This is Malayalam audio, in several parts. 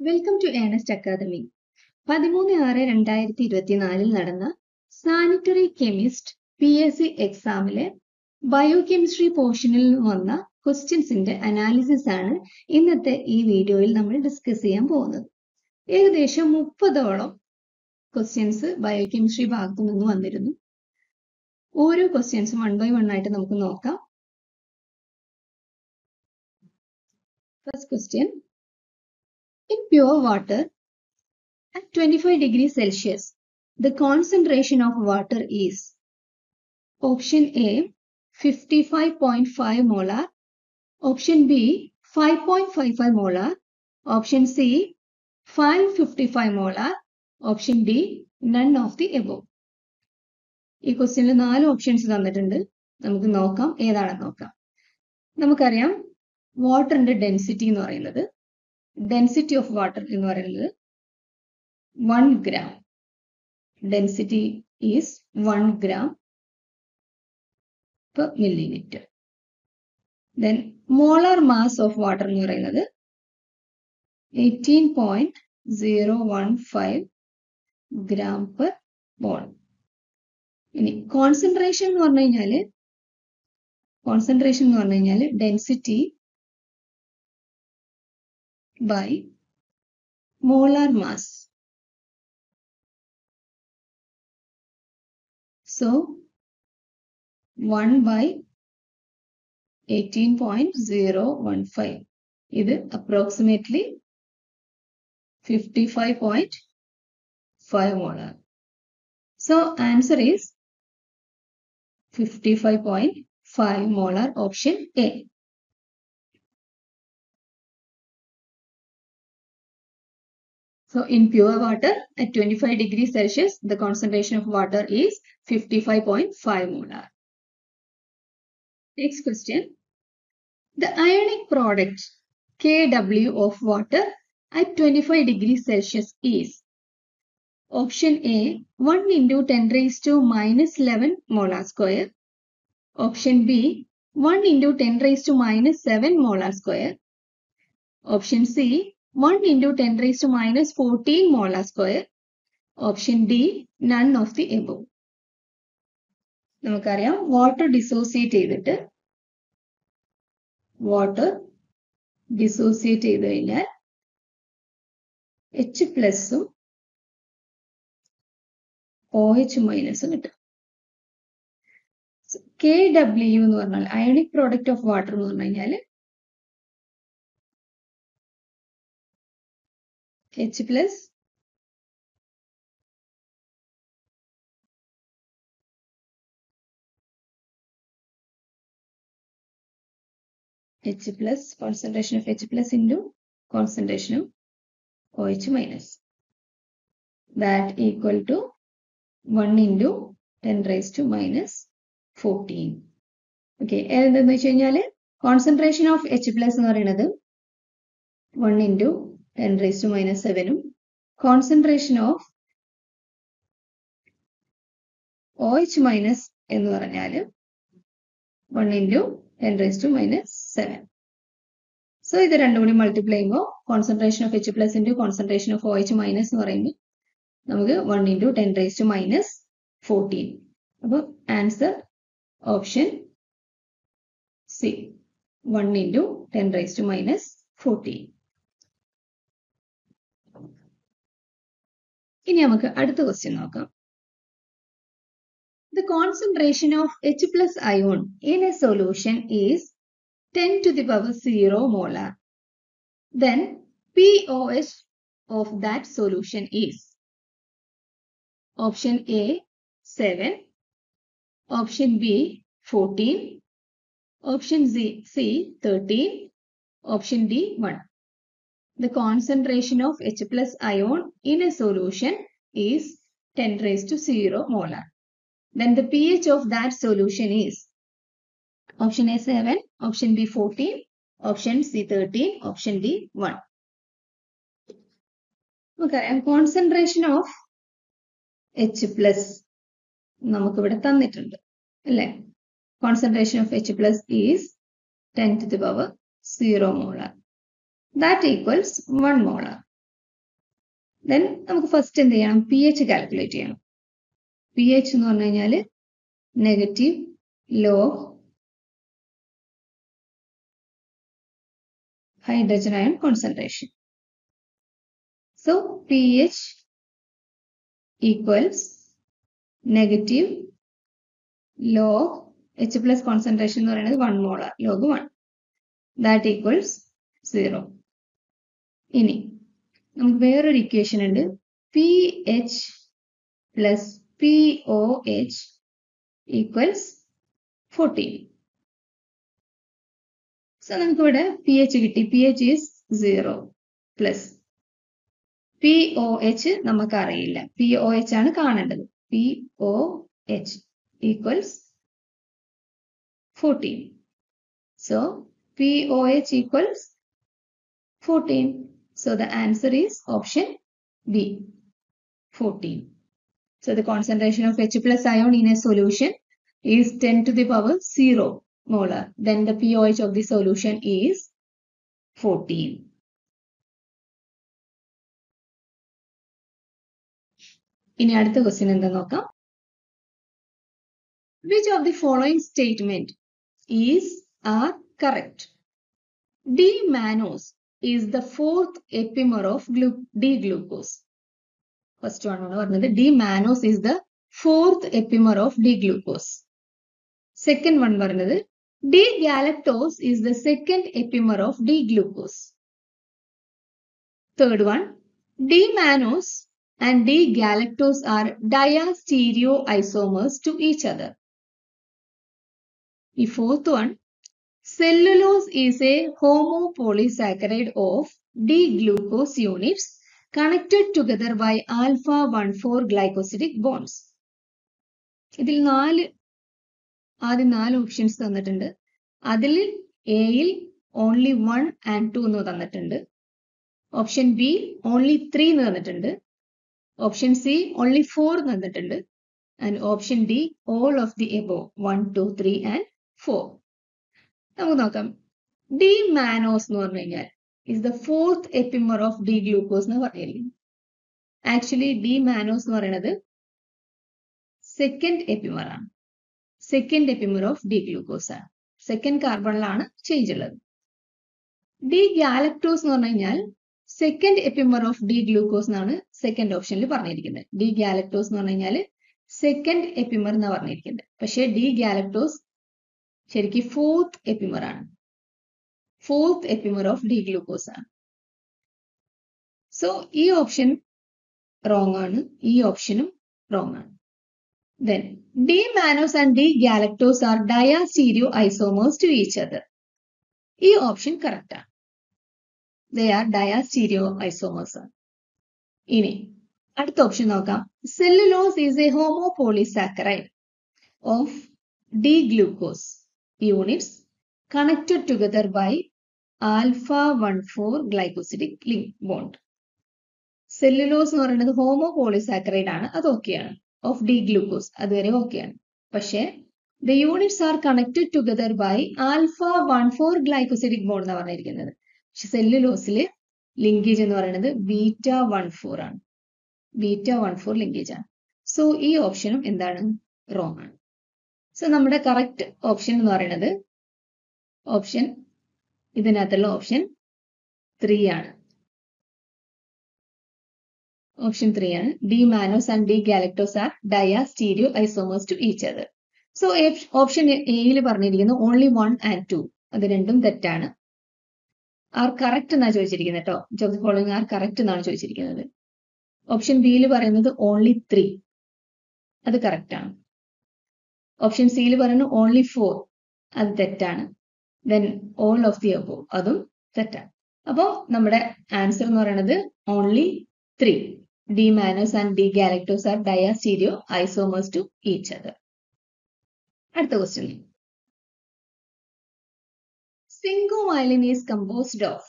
വെൽക്കം ടു ഏണസ്റ്റ് അക്കാദമി പതിമൂന്ന് ആറ് രണ്ടായിരത്തി ഇരുപത്തിനാലിൽ നടന്ന sanitary chemist P S C എക്സാമിലെ biochemistry പോർഷനിൽ വന്ന ക്വസ്റ്റ്യൻസിന്റെ അനാലിസിസ് ആണ് ഇന്നത്തെ ഈ വീഡിയോയിൽ നമ്മൾ ഡിസ്കസ് ചെയ്യാൻ പോകുന്നത്. ഏകദേശം മുപ്പതോളം ക്വസ്റ്റ്യൻസ് ബയോകെമിസ്ട്രി ഭാഗത്തു നിന്ന് വന്നിരുന്നു. ഓരോ ക്വസ്റ്റ്യൻസും വൺ ബൈ വൺ ആയിട്ട് നമുക്ക് നോക്കാം. First question In pure water, at 25 degrees Celsius, the concentration of water is option A 55.5 molar, option B 5.55 molar, option C 555 molar, option D none of the above. ഈ ക്വസ്റ്റ്യനിൽ നാല് ഓപ്ഷൻസ് തന്നിട്ടുണ്ട് നമുക്ക് നോക്കാം ഏതാണെന്ന് നോക്കാം നമുക്കറിയാം വാട്ടറിന്റെ ഡെൻസിറ്റി എന്ന് പറയുന്നത് ഡെൻസിറ്റി ഓഫ് വാട്ടർ എന്ന് പറയുന്നത് one gram density is one gram per millilitre then molar mass of water എന്ന് പറയുന്നത് eighteen point zero one five gram per mole ഇനി കോൺസെൻട്രേഷൻ എന്ന് പറഞ്ഞു കഴിഞ്ഞാൽ കോൺസെൻട്രേഷൻ എന്ന് പറഞ്ഞു കഴിഞ്ഞാൽ density by molar mass. So, 1 by 18.015. ഇത് approximately 55.5 molar. So, answer is 55.5 molar option A. So in pure water at 25 degrees Celsius, the concentration of water is 55.5 molar. Next question. The ionic product Kw of water at 25 degrees Celsius is option A 1 into 10 raised to minus 11 molar square. Option B 1 into 10 raised to minus 7 molar square. Option C 1 into 10 raised to minus 14 molar square. Option D, none of the above. നമുക്കറിയാം വാട്ടർ ഡിസോസിയേറ്റ് ചെയ്തിട്ട് വാട്ടർ ഡിസോസിയേറ്റ് ചെയ്ത് കഴിഞ്ഞാൽ എച്ച് പ്ലസും ഒ എച്ച് മൈനസും കിട്ടും കെ ഡബ്ല്യു എന്ന് പറഞ്ഞാൽ അയണിക് പ്രോഡക്റ്റ് ഓഫ് വാട്ടർ എന്ന് പറഞ്ഞു കഴിഞ്ഞാൽ H plus H plus concentration of H plus into concentration of OH minus that equal to 1 into 10 raised to minus 14. Okay ഏതെന്ന് വെച്ച് കഴിഞ്ഞാൽ കോൺസെൻട്രേഷൻ ഓഫ് എച്ച് പ്ലസ് എന്ന് പറയുന്നത് one into ten raise to minus സെവനും concentration of O H minus എന്ന് പറഞ്ഞാൽ one into ten raise to minus seven so ഇത് രണ്ടും കൂടി മൾട്ടിപ്ലൈ ചെയ്യുമ്പോൾ concentration of H plus into concentration of O H minus എന്ന് പറയുമ്പോൾ നമുക്ക് one into ten raise to minus fourteen അപ്പോൾ answer option C one into ten raise to minus fourteen ഇനി നമുക്ക് അടുത്ത ക്വസ്റ്റ്യൻ നോക്കാം The concentration of H plus ion in a solution is 10 to the power 0 molar. Then POH of that solution is option A 7, option B 14, option Z, C 13, option D 1. The concentration of H plus ion in a solution is 10 raised to 0 molar. Then the pH of that solution is option A 7, option B 14, option C 13, option D 1. നമുക്കറിയാം and concentration of H നമുക്കിവിടെ തന്നിട്ടുണ്ട് അല്ലേ plus is ten to the power zero molar That equals 1 molar. Then നമുക്ക് ഫസ്റ്റ് എന്ത് ചെയ്യണം പി എച്ച് കാൽക്കുലേറ്റ് ചെയ്യണം പി എച്ച് എന്ന് പറഞ്ഞു കഴിഞ്ഞാൽ negative log hydrogen ion concentration. So pH equals negative log H plus concentration എന്ന് പറയുന്നത് 1 molar log 1 that equals 0. ഇനി നമുക്ക് വേറൊരു ഇക്വേഷൻ ഉണ്ട്. P H plus P O H equals fourteen so നമുക്കിവിടെ പി എച്ച് കിട്ടി. P H is zero plus P O H നമുക്കറിയില്ല. പി ഒ എച്ച് ആണ് കാണേണ്ടത്. P O H equals fourteen so P O H equals fourteen so the answer is option B fourteen So the concentration of H plus ion in a solution is 10 to the power 0 molar. Then the pOH of the solution is 14. ഇനി അടുത്ത question, എന്താ നോക്കാം the following statement is are correct D mannose is the fourth epimer of D-glucose. First one, D-mannose is the fourth epimer of D-glucose. Second one, D-galactose is the second epimer of D-glucose. Third one, D-mannose and D-galactose are diastereoisomers to each other. The fourth one, cellulose is a homopolysaccharide of D-glucose units connected together by alpha 1,4 glycosidic bonds. ഇതിൽ നാല് ആദ്യം നാല് ഓപ്ഷൻസ് തന്നിട്ടുണ്ട്. അതിൽ എയിൽ ഓൺലി വൺ ആൻഡ് ടു എന്ന് തന്നിട്ടുണ്ട്. ഓപ്ഷൻ ബി ഓൺലി ത്രീ എന്ന് തന്നിട്ടുണ്ട്. ഓപ്ഷൻ സി ഓൺലി ഫോർ എന്ന് തന്നിട്ടുണ്ട്. And option D all of the above one two three and four നമുക്ക് നോക്കാം. ഡി മാനോസ് എന്ന് പറഞ്ഞു കഴിഞ്ഞാൽ is the fourth epimer of D glucose എന്ന് പറഞ്ഞിരിക്കുന്നു. ആക്ച്വലി ഡി മാനോസ് എന്ന് പറയുന്നത് സെക്കൻഡ് എപ്പിമർ ആണ്. Second epimer of D glucose ആണ്. സെക്കൻഡ് കാർബണിലാണ് ചേഞ്ച് ഉള്ളത്. ഡി ഗാലക്ടോസ് എന്ന് പറഞ്ഞു കഴിഞ്ഞാൽ second epimer of D glucose എന്നാണ് സെക്കൻഡ് ഓപ്ഷനിൽ പറഞ്ഞിരിക്കുന്നത്. ഡി ഗാലക്ടോസ് എന്ന് പറഞ്ഞു കഴിഞ്ഞാൽ സെക്കൻഡ് എപ്പിമർ എന്നാണ് പറഞ്ഞിരിക്കുന്നത്. പക്ഷേ ഡി ഗാലക്ടോസ് ശരിക്കും ഫോർത്ത് എപ്പിമർ ആണ്. Fourth epimer of D glucose ആണ്. സോ ഈ ഓപ്ഷൻ റോങ് ആണ്. ഈ ഓപ്ഷനും റോങ് ആണ്. Then D mannose and D galactose are diastereoisomers to each other ഈ ഓപ്ഷൻ കറക്റ്റ് ആണ്. ദേ ആർ ഡയാസ്റ്റീരിയോ ഐസോമേഴ്സ് ആണ്. ഇനി അടുത്ത ഓപ്ഷൻ നോക്കാം. Cellulose is a homopolysaccharide of D glucose units connected together by alpha 1,4 glycosidic link bond. Cellulose എന്ന് പറയുന്നത് ഹോമോ പോളിസാക്കറൈഡ് ആണ്. അത് ഓക്കെയാണ് ഓഫ് ഡി ഗ്ലൂക്കോസ് അതുവരെ ഓക്കെയാണ് പക്ഷേ the units are connected together by alpha one four glycosidic bond എന്ന് പറഞ്ഞിരിക്കുന്നത്. പക്ഷെ സെല്ലുലോസിൽ ലിങ്കേജ് എന്ന് പറയുന്നത് ബീറ്റ വൺ ഫോർ ആണ്. ബീറ്റ വൺ ഫോർ ലിങ്കേജ് ആണ്. സോ ഈ ഓപ്ഷനും എന്താണ്? റോങ് ആണ്. സോ നമ്മുടെ കറക്റ്റ് ഓപ്ഷൻ എന്ന് പറയുന്നത് ഓപ്ഷൻ ഇതിനകത്തുള്ള ഓപ്ഷൻ ത്രീ ആണ്. ഓപ്ഷൻ ത്രീ ആണ്. D mannose and D galactose are diastereoisomers to each other so option എയിൽ പറഞ്ഞിരിക്കുന്നു ഓൺലി വൺ ആൻഡ് ടു അത് രണ്ടും തെറ്റാണ്. ആർ കറക്റ്റ് എന്നാണ് ചോദിച്ചിരിക്കുന്നത് കേട്ടോ ജോബ് ഫോളോയിങ് ആർ കറക്റ്റ് എന്നാണ് ചോദിച്ചിരിക്കുന്നത്. ഓപ്ഷൻ ബിയിൽ പറയുന്നത് ഓൺലി ത്രീ അത് കറക്റ്റ് ആണ്. ഓപ്ഷൻ സിയിൽ പറയുന്നു ഓൺലി ഫോർ അത് തെറ്റാണ്. Then all of the above അതും തെറ്റാണ്. അപ്പോൾ നമ്മുടെ ആൻസർ എന്ന് പറയുന്നത് only three D mannose and D galactose are diastereoisomers to each other അടുത്ത question sphingomyelin is composed of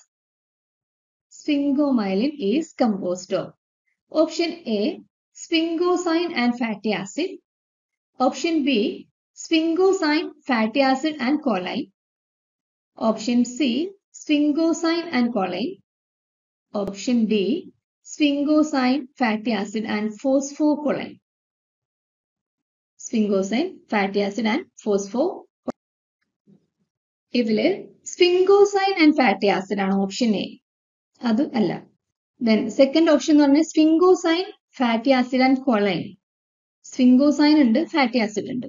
sphingomyelin is composed of option A sphingosine and fatty acid Option B, sphingosine, fatty acid and choline. Option C, sphingosine and choline. Option D, sphingosine fatty acid and phosphocholine. Sphingosine fatty acid and phospho ഇതിൽ സ്വിംഗോസൈൻ ആൻഡ് ഫാറ്റി ആസിഡ് ആണ് ഓപ്ഷൻ എ അത് അല്ല ദെൻ സെക്കൻഡ് ഓപ്ഷൻ എന്ന് പറഞ്ഞാൽ sphingosine fatty acid and choline sphingosine ഉണ്ട് ഫാറ്റി ആസിഡ് ഉണ്ട്.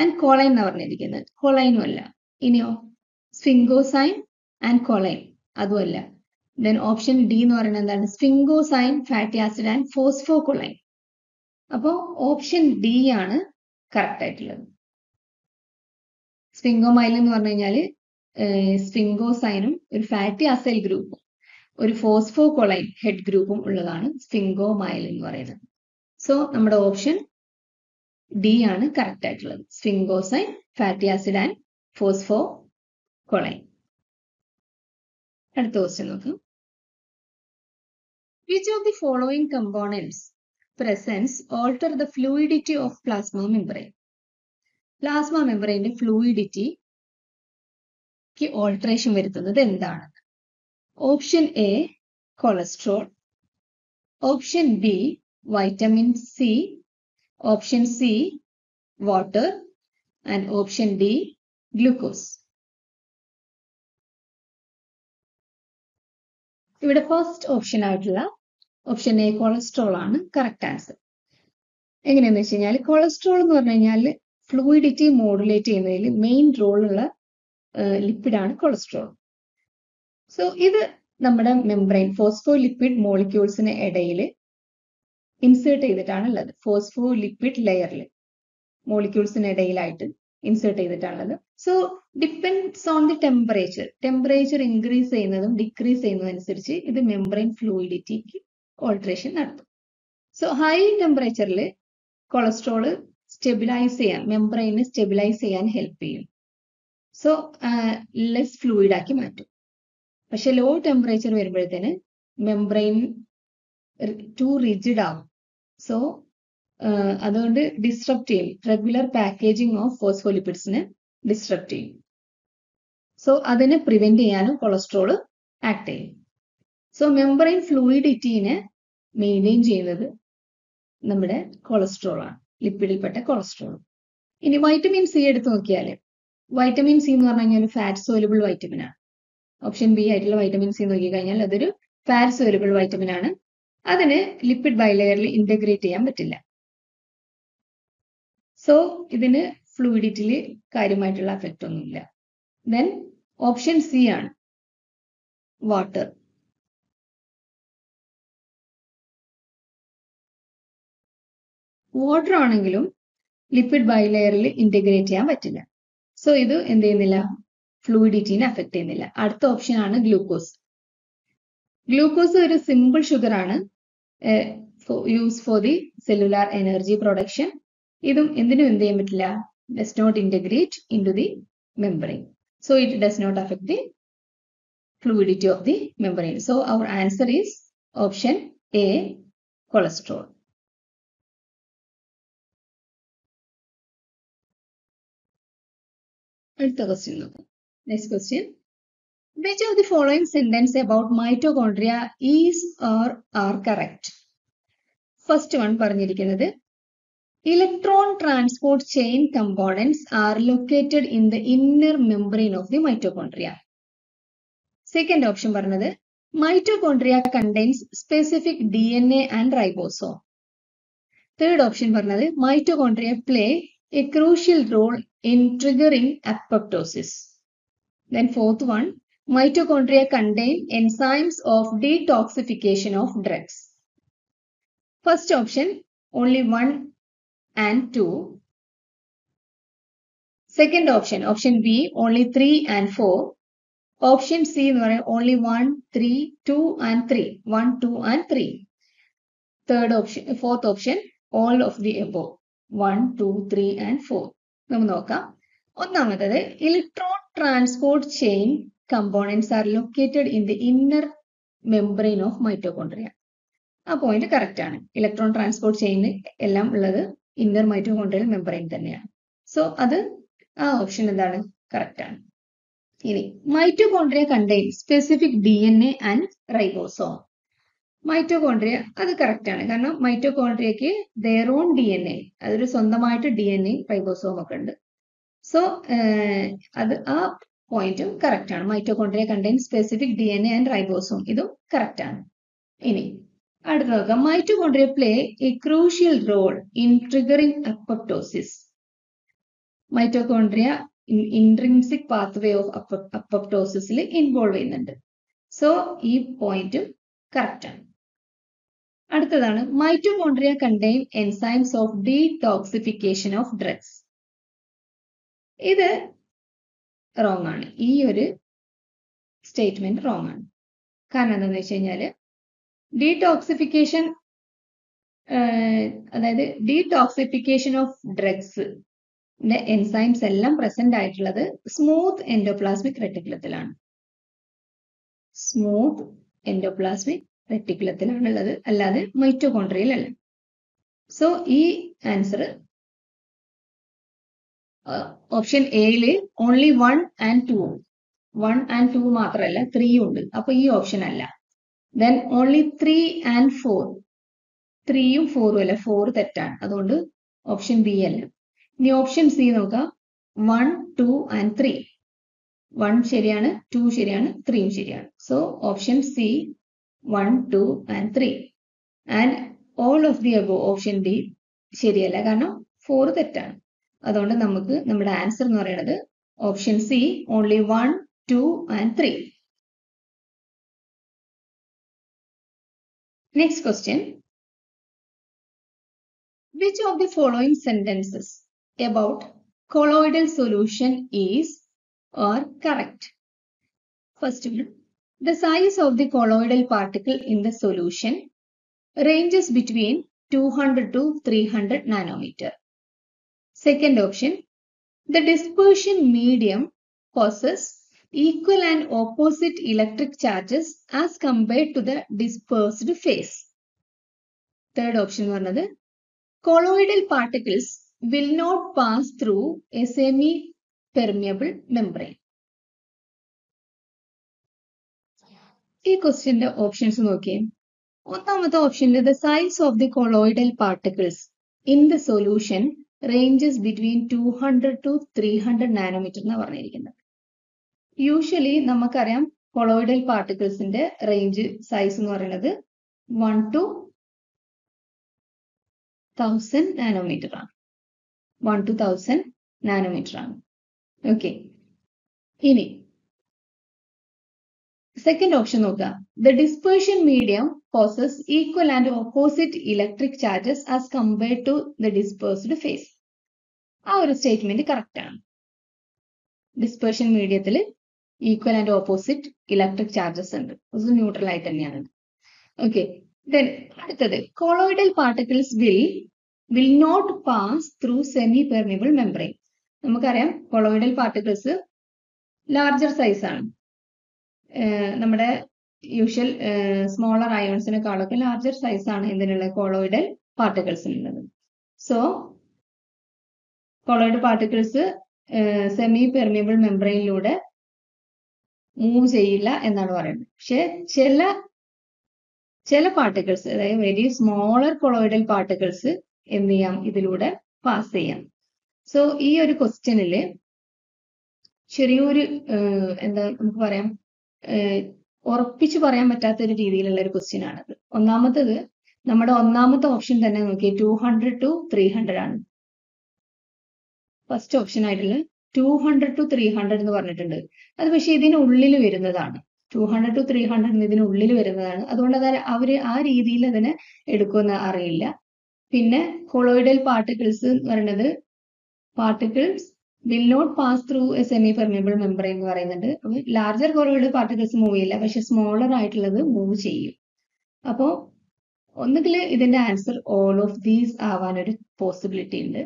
ആൻഡ് കോളൈൻ എന്ന് പറഞ്ഞിരിക്കുന്നത്. കോളൈനും അല്ല. ഇനിയോ? സ്ഫിങ്കോസൈൻ ആൻഡ് കോളൈൻ അതുമല്ല ദെൻ ഓപ്ഷൻ ഡി എന്ന് പറയുന്നത് എന്താണ്? Sphingosine fatty acid and phosphocholine അപ്പോൾ ഓപ്ഷൻ ഡി ആണ് കറക്റ്റ് ആയിട്ടുള്ളത്. സ്ഫിങ്കോമൈൽ എന്ന് പറഞ്ഞു കഴിഞ്ഞാൽ സ്ഫിങ്കോസൈനും ഒരു ഫാറ്റി അസൈൽ ഗ്രൂപ്പും ഒരു ഫോസ്ഫോ കൊളൈൻ ഹെഡ് ഗ്രൂപ്പും ഉള്ളതാണ് സ്ഫിങ്കോമൈൽ എന്ന് പറയുന്നത്. സോ നമ്മുടെ ഓപ്ഷൻ ഡി ആണ് കറക്റ്റ് ആയിട്ടുള്ളത്. Sphingosine fatty acid and phosphocholine അടുത്ത ക്വസ്റ്റ്യൻ നോക്കാം. Which of the following components presence alter the fluidity of plasma membrane. Plasma മെമ്പറൈന്റെ ഫ്ലൂയിഡിറ്റിക്ക് ഓൾട്രേഷൻ വരുത്തുന്നത് എന്താണ്? Option A cholesterol option B vitamin C option C water and option D glucose ഇവിടെ ഫസ്റ്റ് ഓപ്ഷൻ ആയിട്ടുള്ള ഓപ്ഷൻ എ കൊളസ്ട്രോൾ ആണ് കറക്റ്റ് ആൻസർ എങ്ങനെയാന്ന് വെച്ച് കഴിഞ്ഞാൽ കൊളസ്ട്രോൾ എന്ന് പറഞ്ഞു കഴിഞ്ഞാൽ ഫ്ലൂയിഡിറ്റി മോഡുലേറ്റ് ചെയ്യുന്നതിൽ മെയിൻ റോളുള്ള ലിപ്പിഡാണ് കൊളസ്ട്രോൾ സോ ഇത് നമ്മുടെ മെംബ്രെയിൻ ഫോസ്ഫോ ലിപ്പിഡ് മോളിക്യൂൾസിന് ഇടയിൽ ഇൻസേർട്ട് ചെയ്തിട്ടാണ് ഉള്ളത് ഫോസ്ഫോ ലിപ്പിഡ് ലെയറിൽ മോളിക്യൂൾസിന് ഇടയിലായിട്ട് insert ചെയ്തിട്ടാണുള്ളത്. So depends on the temperature temperature increase ചെയ്യുന്നതും ഡിക്രീസ് ചെയ്യുന്നതും അനുസരിച്ച് ഇത് മെംബ്രെയിൻ ഫ്ലൂയിഡിറ്റിക്ക് ഓൾട്രേഷൻ നടത്തും. സോ ഹൈ ടെമ്പറേച്ചറിൽ കൊളസ്ട്രോൾ സ്റ്റെബിലൈസ് ചെയ്യാൻ മെംബ്രെയിനെ സ്റ്റെബിലൈസ് ചെയ്യാൻ ഹെൽപ്പ് ചെയ്യും. സോ ലെസ് ഫ്ലൂയിഡ് ആക്കി മാറ്റും. പക്ഷെ ലോ ടെമ്പറേച്ചർ വരുമ്പോഴത്തേന് മെംബ്രെയിൻ ടു റിജിഡ് ആവും. സോ അതുകൊണ്ട് ഡിസ്ട്രപ്റ്റ് ചെയ്യും. റെഗുലർ പാക്കേജിങ് ഓഫ് ഫോസ്ഫോലിപ്പിഡ്സിനെ ഡിസ്ട്രപ്റ്റ് ചെയ്യും. സോ അതിനെ പ്രിവെന്റ് ചെയ്യാനും കൊളസ്ട്രോൾ ആക്ട് ചെയ്യും. സോ മെമ്പറൈൻ ഫ്ലൂയിഡിറ്റീനെ മെയിന്റെയിൻ ചെയ്യുന്നത് നമ്മുടെ കൊളസ്ട്രോൾ ആണ്. ലിപ്പിഡിൽപ്പെട്ട കൊളസ്ട്രോൾ ഇനി വൈറ്റമിൻ സി എടുത്ത് നോക്കിയാൽ വൈറ്റമിൻ സി എന്ന് പറഞ്ഞു കഴിഞ്ഞാൽ ഫാറ്റ് സോലുബിൾ വൈറ്റമിൻ ആണ്. ഓപ്ഷൻ ബി ആയിട്ടുള്ള വൈറ്റമിൻ സി നോക്കി കഴിഞ്ഞാൽ അതൊരു ഫാറ്റ് സോലുബിൾ വൈറ്റമിൻ ആണ്. അതിന് ലിപ്പിഡ് ബൈലെയറിൽ ഇന്റഗ്രേറ്റ് ചെയ്യാൻ പറ്റില്ല. സോ ഇതിന് ഫ്ലൂയിഡിറ്റിയിൽ കാര്യമായിട്ടുള്ള എഫക്റ്റ് ഒന്നുമില്ല. ദെൻ ഓപ്ഷൻ സി ആണ് വാട്ടർ വാട്ടർ ആണെങ്കിലും ലിപ്പിഡ് ബൈലെയറിൽ ഇന്റഗ്രേറ്റ് ചെയ്യാൻ പറ്റില്ല. സോ ഇത് എന്ത് ചെയ്യുന്നില്ല? ഫ്ലൂയിഡിറ്റിനെ അഫക്ട് ചെയ്യുന്നില്ല. അടുത്ത ഓപ്ഷൻ ആണ് ഗ്ലൂക്കോസ് ഗ്ലൂക്കോസ് ഒരു സിമ്പിൾ ഷുഗർ ആണ്. Use for the cellular energy production ഇതും എന്തിനും എന്ത് ചെയ്യാൻ പറ്റില്ല? Does not integrate into the membrane so it does not affect the fluidity of the membrane. So our answer is option A cholesterol അടുത്ത ക്വസ്റ്റ്യൻ നോക്കാം. Next question which of the following sentence about mitochondria is or are correct first one പറഞ്ഞിരിക്കുന്നത് electron transport chain components are located in the inner membrane of the mitochondria second option പറഞ്ഞത് mitochondria contains specific D N A and ribosome third option പറഞ്ഞത് mitochondria play a crucial role in triggering apoptosis then fourth one mitochondria contain enzymes of detoxification of drugs first option only one and two second option option B only three and four option C എന്ന് പറയുന്നത് only one three two and three one two and three third option fourth option all of the above one two three and four നമുക്ക് നോക്കാം ഒന്നാമത്തത് electron transport chain components are located in the inner membrane of mitochondria. ആ പോയിന്റ് കറക്റ്റ് ആണ്. ഇലക്ട്രോൺ ട്രാൻസ്പോർട്ട് ചെയ്യുന്ന എല്ലാം ഉള്ളത് ഇന്നർ മൈറ്റോകോൺഡ്രിയൽ മെമ്പറൈൻ തന്നെയാണ്. സോ അത് ആ ഓപ്ഷൻ എന്താണ്? കറക്റ്റ് ആണ്. ഇനി mitochondria contain specific D N A and ribosome mitochondria അത് കറക്റ്റ് ആണ്. കാരണം മൈറ്റോകോൺഡ്രിയക്ക് their own D N A അതൊരു സ്വന്തമായിട്ട് ഡി എൻ എ റൈബോസോം ഒക്കെ ഉണ്ട്. സോ അത് ആ പോയിന്റും കറക്റ്റ് ആണ്. Mitochondria contain specific D N A and ribosome ഇതും കറക്റ്റ് ആണ്. ഇനി അടുത്ത നോക്കാം. Mitochondria play a crucial role in triggering apoptosis mitochondria intrinsic pathway of അപ്പപ്റ്റോസിസിൽ involve ചെയ്യുന്നുണ്ട്. സോ ഈ പോയിന്റും കറക്റ്റ് ആണ്. അടുത്തതാണ് mitochondria contain enzymes of detoxification of drugs ഇത് റോങ് ആണ്. ഈ ഒരു സ്റ്റേറ്റ്മെന്റ് റോങ് ആണ്. കാരണം എന്താണെന്ന് വെച്ച് കഴിഞ്ഞാൽ ഡീടോക്സിഫിക്കേഷൻ അതായത് ഡീടോക്സിഫിക്കേഷൻ ഓഫ് ഡ്രഗ്സ് എൻസൈംസ് എല്ലാം പ്രസന്റ് ആയിട്ടുള്ളത് സ്മൂത്ത് എൻഡോപ്ലാസ്മിക് റെട്ടിക്കുലത്തിലാണ് സ്മൂത്ത് എൻഡോപ്ലാസ്മിക് റെട്ടിക്കുലത്തിലാണുള്ളത് അല്ലാതെ മൈറ്റോകോൺട്രിയലല്ല സോ ഈ ആൻസർ ഓപ്ഷൻ എയിൽ only one and two one and two മാത്രമല്ല ത്രീ ഉണ്ട്. അപ്പൊ ഈ ഓപ്ഷൻ അല്ല. Then only three and four ത്രീയും ഫോറും അല്ല. ഫോർ തെറ്റാണ്. അതുകൊണ്ട് ഓപ്ഷൻ ബി അല്ല. ഇനി ഓപ്ഷൻ സി നോക്കാം. One two and three one ശരിയാണ് ടു ശരിയാണ് ത്രീയും ശരിയാണ്. So option C one two and three and all of the above option D ശരിയല്ല. കാരണം ഫോർ തെറ്റാണ്. അതുകൊണ്ട് നമുക്ക് നമ്മുടെ ആൻസർ എന്ന് പറയുന്നത് option C only one two and three next question Which of the following sentences about colloidal solution is or correct? First one, the size of the colloidal particle in the solution ranges between 200 to 300 nanometer. Second option, the dispersion medium possesses equal and opposite electric charges as compared to the dispersed phase. Third option പറഞ്ഞത് colloidal particles will not pass through a semi-permeable membrane. ഈ ക്വസ്റ്റ്യന്റെ ഓപ്ഷൻസ് നോക്കിയേ ഒന്നാമത്തെ ഓപ്ഷനിൽ the size of the colloidal particles in the solution ranges between two hundred to three hundred nanometer എന്നാണ് പറഞ്ഞിരിക്കുന്നത്. യൂഷ്വലി നമുക്കറിയാം കൊളോയിഡൽ പാർട്ടിക്കിൾസിന്റെ റേഞ്ച് സൈസ് എന്ന് പറയുന്നത് വൺ ടു തൗസൻഡ് നാനോമീറ്റർ ആണ്. വൺ ടു തൗസൻഡ് നാനോമീറ്റർ ആണ്. ഓക്കെ ഇനി സെക്കൻഡ് ഓപ്ഷൻ നോക്കുക. The dispersion medium causes equal and opposite electric charges as compared to the dispersed phase ആ ഒരു സ്റ്റേറ്റ്മെന്റ് കറക്റ്റ് ആണ്. ഡിസ്പേർഷൻ മീഡിയത്തിൽ equal and opposite electric charges ഉണ്ട്. അത് ന്യൂട്രൽ ആയിട്ട് തന്നെയാണ്. ഓക്കെ ദെൻ അടുത്തത് colloidal particles will will not pass through semi permeable membrane നമുക്കറിയാം കൊളോയിഡൽ പാർട്ടിക്കിൾസ് ലാർജർ സൈസ് ആണ്. നമ്മുടെ യൂഷ്വൽ സ്മോളർ അയോൺസിനെക്കാളൊക്കെ ലാർജർ സൈസ് ആണ് ഇതിനുള്ള colloidal പാർട്ടിക്കിൾസിനുള്ളത് so colloid particles semi permeable മെംബ്രെയിനിലൂടെ move ചെയ്യില്ല എന്നാണ് പറയുന്നത്. പക്ഷെ ചില ചില പാർട്ടിക്കിൾസ് അതായത് വെരി സ്മോളർ കൊളോയിഡൽ പാർട്ടിക്കിൾസ് എന്ത് ചെയ്യാം? ഇതിലൂടെ പാസ് ചെയ്യാം. സോ ഈ ഒരു ക്വസ്റ്റ്യനിൽ ചെറിയൊരു എന്താ നമുക്ക് പറയാം ഉറപ്പിച്ചു പറയാൻ പറ്റാത്ത ഒരു രീതിയിലുള്ള ഒരു ക്വസ്റ്റ്യൻ ആണത്. ഒന്നാമത്തത് നമ്മുടെ ഒന്നാമത്തെ ഓപ്ഷൻ തന്നെ നോക്കി two hundred to three hundred ആണ്. ഫസ്റ്റ് ഓപ്ഷൻ ആയിട്ടുള്ള two hundred to three hundred എന്ന് പറഞ്ഞിട്ടുണ്ട്. അത് പക്ഷേ ഇതിനുള്ളിൽ വരുന്നതാണ്. Two hundred to three hundred ഇതിനുള്ളിൽ വരുന്നതാണ്. അതുകൊണ്ട് അത് അവർ ആ രീതിയിൽ അതിനെ എടുക്കുമെന്ന് അറിയില്ല. പിന്നെ കൊളോയിഡൽ പാർട്ടിക്കിൾസ് എന്ന് പറയുന്നത് particles will not pass through a semi permeable membrane എന്ന് പറയുന്നുണ്ട്. ലാർജർ കൊളോയിഡ് പാർട്ടിക്കിൾസ് മൂവ് ചെയ്യില്ല. പക്ഷെ സ്മോളർ ആയിട്ടുള്ളത് മൂവ് ചെയ്യും. അപ്പോൾ ഒന്നുകിൽ ഇതിന്റെ ആൻസർ ഓൾ ഓഫ് ദീസ് ആവാൻ ഒരു പോസിബിലിറ്റി ഉണ്ട്.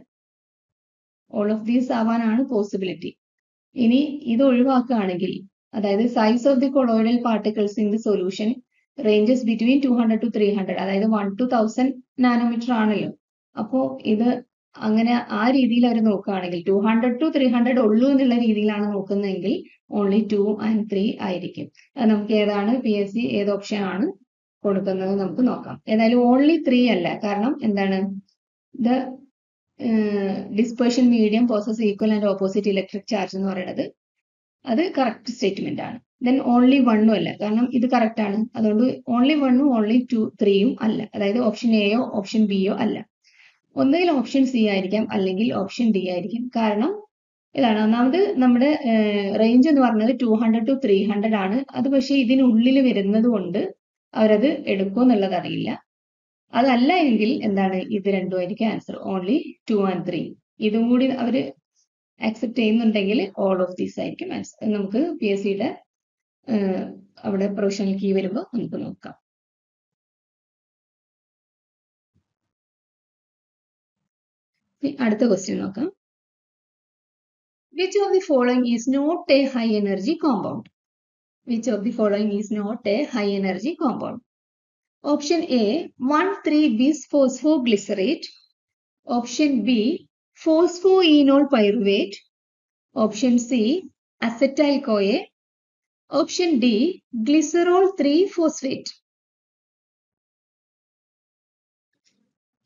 ഓൾ ഓഫ് ദീസ് ആവാനാണ് പോസിബിലിറ്റി ഇനി ഇത് ഒഴിവാക്കുകയാണെങ്കിൽ അതായത് size of the colloidal particles in the solution ranges between two hundred to three hundred അതായത് വൺ ടു തൗസൻഡ് നാനോമീറ്റർ ആണല്ലോ. അപ്പോൾ ഇത് അങ്ങനെ ആ രീതിയിൽ അവർ നോക്കുകയാണെങ്കിൽ two hundred to three hundred ഉള്ളൂ എന്നുള്ള രീതിയിലാണ് നോക്കുന്നതെങ്കിൽ ഓൺലി ടു ആൻഡ് ത്രീ ആയിരിക്കും. അത് നമുക്ക് ഏതാണ്? പി എസ് സി ഏത് ഓപ്ഷൻ ആണ് കൊടുക്കുന്നത് നമുക്ക് നോക്കാം. ഏതായാലും ഓൺലി ത്രീ അല്ല. കാരണം എന്താണ്? The dispersion medium possess equal and opposite electric charge എന്ന് പറയുന്നത് അത് കറക്റ്റ് സ്റ്റേറ്റ്മെന്റ് ആണ്. ദെൻ ഓൺലി വണ്ണും അല്ല. കാരണം ഇത് കറക്റ്റ് ആണ്. അതുകൊണ്ട് ഓൺലി വണ്ണും ഓൺലി ടു ത്രീയും അല്ല. അതായത് ഓപ്ഷൻ എയോ ഓപ്ഷൻ ബിയോ അല്ല. ഒന്നുകിൽ ഓപ്ഷൻ സി ആയിരിക്കാം അല്ലെങ്കിൽ ഓപ്ഷൻ ഡി ആയിരിക്കും. കാരണം ഇതാണ് ഒന്നാമത് നമ്മുടെ റേഞ്ച് എന്ന് പറഞ്ഞത് two hundred to three hundred ആണ്. അത് പക്ഷേ ഇതിനുള്ളിൽ വരുന്നത് കൊണ്ട് അവരത് എടുക്കും എന്നുള്ളത് അറിയില്ല. അതല്ല എങ്കിൽ എന്താണ്? ഇത് രണ്ടും ആയിരിക്കും answer only two and three ഇതും കൂടി അവർ അക്സെപ്റ്റ് ചെയ്യുന്നുണ്ടെങ്കിൽ ഓൾ ഓഫ് ദീസ് ആയിരിക്കും ആൻസർ നമുക്ക് പി എസ് സിയുടെ അവിടെ പ്രൊഫഷണൽ കീ വരുമ്പോൾ നമുക്ക് നോക്കാം. അടുത്ത ക്വസ്റ്റ്യൻ നോക്കാം. Which of the following is not a high energy compound which of the following is not a high energy compound option A one three bis phosphoglycerate option B phosphoenol pyruvate option C acetyl CoA option D glycerol three phosphate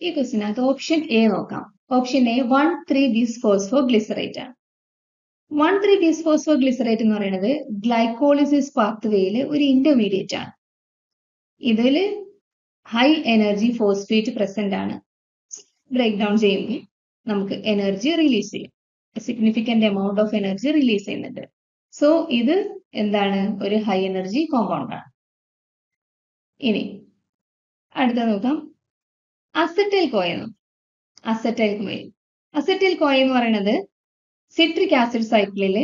ഈ ക്വസ്റ്റിനകത്ത് ഓപ്ഷൻ എ നോക്കാം. Option A one three bis phospho glycerate ആണ് one three bis phospho glycerate എന്ന് പറയുന്നത് ഗ്ലൈക്കോളിസിസ് പാത്വേയിൽ ഒരു ഇന്റർമീഡിയറ്റ് ആണ്. ഇതിൽ ഹൈ എനർജി ഫോസ്ഫേറ്റ് പ്രസന്റ് ആണ്. ബ്രേക്ക് ഡൗൺ ചെയ്യുമ്പോൾ നമുക്ക് എനർജി റിലീസ് ചെയ്യും. Significant amount of energy release ചെയ്യുന്നുണ്ട്. സോ ഇത് എന്താണ്? ഒരു ഹൈ എനർജി കോമ്പൗണ്ട് ആണ്. ഇനി അടുത്ത നോക്കാം. അസറ്റൈൽ കോയെന്ന് അസറ്റൈൽ കോയ അസറ്റൈൽ കോയ എന്ന് പറയുന്നത് സിട്രിക് ആസിഡ് സൈക്കിളിൽ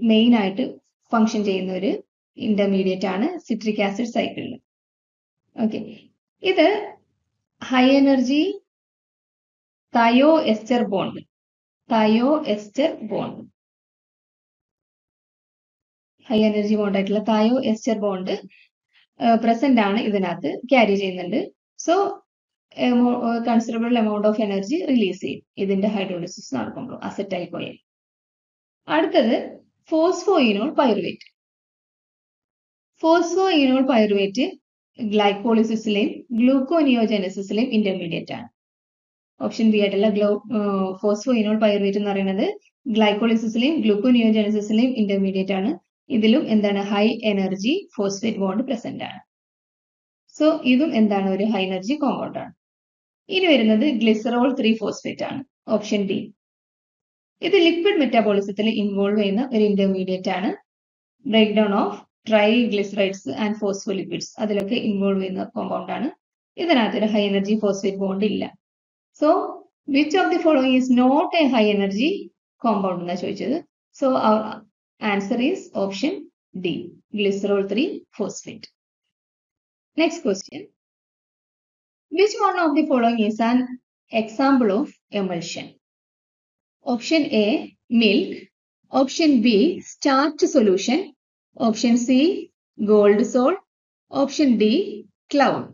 മെയിൻ ആയിട്ട് ഫങ്ഷൻ ചെയ്യുന്ന ഒരു ഇന്റർമീഡിയറ്റ് ആണ് സിട്രിക് ആസിഡ് സൈക്കിളിൽ ഓക്കെ ഇത് high energy thio ester bond thio ester bond high energy bond ആയിട്ടുള്ള തയോ എസ്റ്റർ ബോണ്ട് പ്രസന്റ് ആണ് ഇതിനകത്ത് ക്യാരി ചെയ്യുന്നുണ്ട്. So considerable amount of energy release ചെയ്യും. ഇതിന്റെ ഹൈഡ്രോളിസിസ് നടക്കുമ്പോൾ അസറ്റൈൽ കോയിൽ അടുത്തത് ഫോസ്ഫോയിനോൾ പൈറുവേറ്റ് ഫോസ്ഫോയിനോൾ പൈറുവേറ്റ് ഗ്ലൈക്കോളിസിസിലെയും ഗ്ലൂക്കോനിയോജനസിസിലെയും ഇന്റർമീഡിയറ്റ് ആണ്. ഓപ്ഷൻ ബി ആയിട്ടുള്ള ഗ്ലോ ഫോസ്ഫോയിനോൾ പൈറുവേറ്റ് എന്ന് പറയുന്നത് ഗ്ലൈക്കോളിസിസിലെയും ഗ്ലൂക്കോനിയോജനസിസിലെയും ഇന്റർമീഡിയറ്റ് ആണ്. ഇതിലും എന്താണ് high energy phosphate bond present ആണ്. സോ ഇതും എന്താണ് ഒരു ഹൈ എനർജി കോമ്പൗണ്ട് ആണ്. ഇനി വരുന്നത് ഗ്ലിസറോൾ ത്രീ ഫോസ്ഫേറ്റ് ആണ്. ഓപ്ഷൻ ഡി ഇത് ലിക്വിഡ് മെറ്റാബോളിസത്തിൽ ഇൻവോൾവ് ചെയ്യുന്ന ഒരു ഇന്റർമീഡിയറ്റ് ആണ്. Break down of tri glycerides and phospholipids അതിലൊക്കെ ഇൻവോൾവ് ചെയ്യുന്ന കോമ്പൗണ്ട് ആണ്. ഇതിനകത്ത് ഒരു ഹൈ എനർജി ഫോസ്ഫേറ്റ് ബോണ്ട് ഇല്ല. So which of the following is not a high energy compound എന്നാണ് ചോദിച്ചത്? So our answer is option D glycerol three phosphate next question which one of the following is an example of emulsion? Option A milk option B starch solution. Option C gold sol option D cloud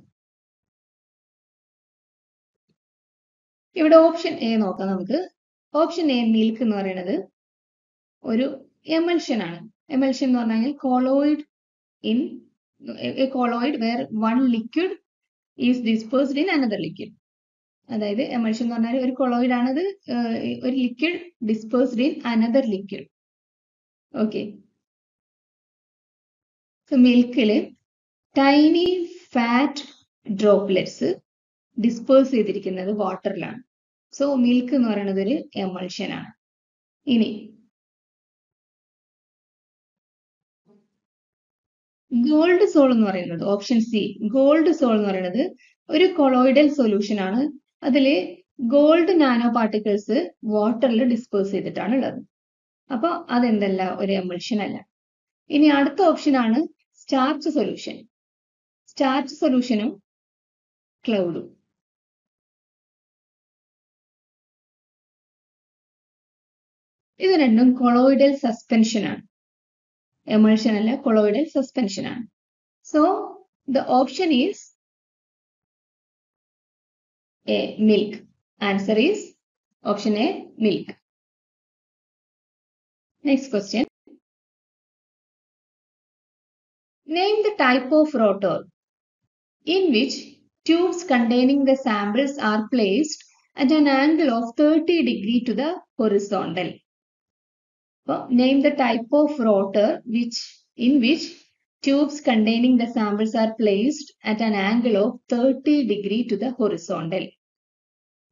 ഇവിടെ ഓപ്ഷൻ എ നോക്കാം നമുക്ക്. ഓപ്ഷൻ എ മിൽക്ക് എന്ന് പറയുന്നത് ഒരു എമൽഷൻ ആണ്. എമൽഷൻ എന്ന് പറഞ്ഞാൽ colloid in a colloid where one liquid is dispersed in another liquid അതായത് എമൽഷൻ എന്ന് പറഞ്ഞാൽ ഒരു കൊളോയിഡ് ആണത് ഒരു liquid dispersed in another liquid okay മിൽക്കിൽ tiny fat droplets disperse ചെയ്തിരിക്കുന്നത് വാട്ടറിലാണ് സോ മിൽക്ക് എന്ന് പറയുന്നത് ഒരു എമൾഷൻ ആണ്. ഇനി ഗോൾഡ് സോൾ എന്ന് പറയുന്നത് ഓപ്ഷൻ സി ഗോൾഡ് സോൾ എന്ന് പറയുന്നത് ഒരു കൊളോയിഡൽ സൊല്യൂഷൻ ആണ്. അതിൽ ഗോൾഡ് നാനോ പാർട്ടിക്കിൾസ് വാട്ടറിൽ ഡിസ്പേഴ്സ് ചെയ്തിട്ടാണ് ഉള്ളത്. അപ്പോൾ അതെന്തല്ല ഒരു എമൾഷൻ അല്ല. ഇനി അടുത്ത ഓപ്ഷൻ ആണ് സ്റ്റാർച്ച് സൊല്യൂഷൻ സ്റ്റാർച്ച് സൊല്യൂഷനും ക്ലൗഡും ഇത് രണ്ടും കൊളോയിഡൽ സസ്പെൻഷൻ ആണ്. എമൾഷൻ അല്ല കൊളോയിഡൽ സസ്പെൻഷൻ ആണ്. So the option is A milk answer is option A milk next question name the type of rotor in which tubes containing the samples are placed at an angle of 30 degree to the horizontal. Name the type of rotor which in which tubes containing the samples are placed at an angle of 30 degree to the horizontal.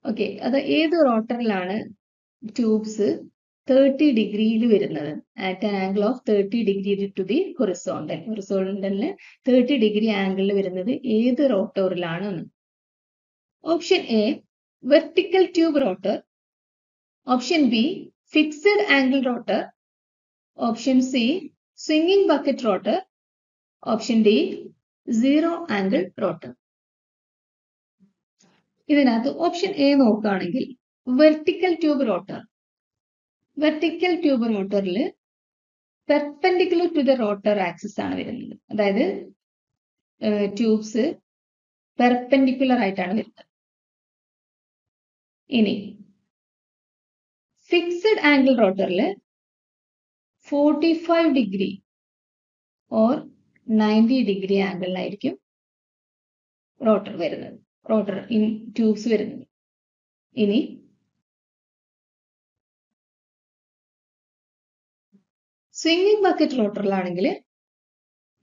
Okay അത് rotor റോട്ടറിലാണ് ട്യൂബ്സ് തേർട്ടി ഡിഗ്രിയിൽ വരുന്നത്. At an angle of thirty degree to the horizontal ഹൊറിസോണ്ടലിന് thirty degree ആംഗിളിൽ വരുന്നത് ഏത് റോട്ടോറിലാണ് option A vertical tube rotor option B fixed angle rotor option C swinging bucket rotor option D zero angle rotor ഇതിനകത്ത് ഓപ്ഷൻ എ നോക്കുകയാണെങ്കിൽ vertical tube rotor vertical tube റോട്ടറിൽ perpendicular to the rotor axis ആണ് വരുന്നത്. അതായത് ട്യൂബ്സ് പെർപെൻഡിക്കുലർ ആയിട്ടാണ് വരുന്നത്. ഇനി fixed angle റോട്ടറിൽ forty five degree or ninety degree ആംഗിളിലായിരിക്കും rotor വരുന്നത്. റോട്ടർ ഇൻ ട്യൂബ്സ് വരുന്നത്. ഇനി സ്വിംഗിങ് ബക്കറ്റ് റോട്ടറിലാണെങ്കിൽ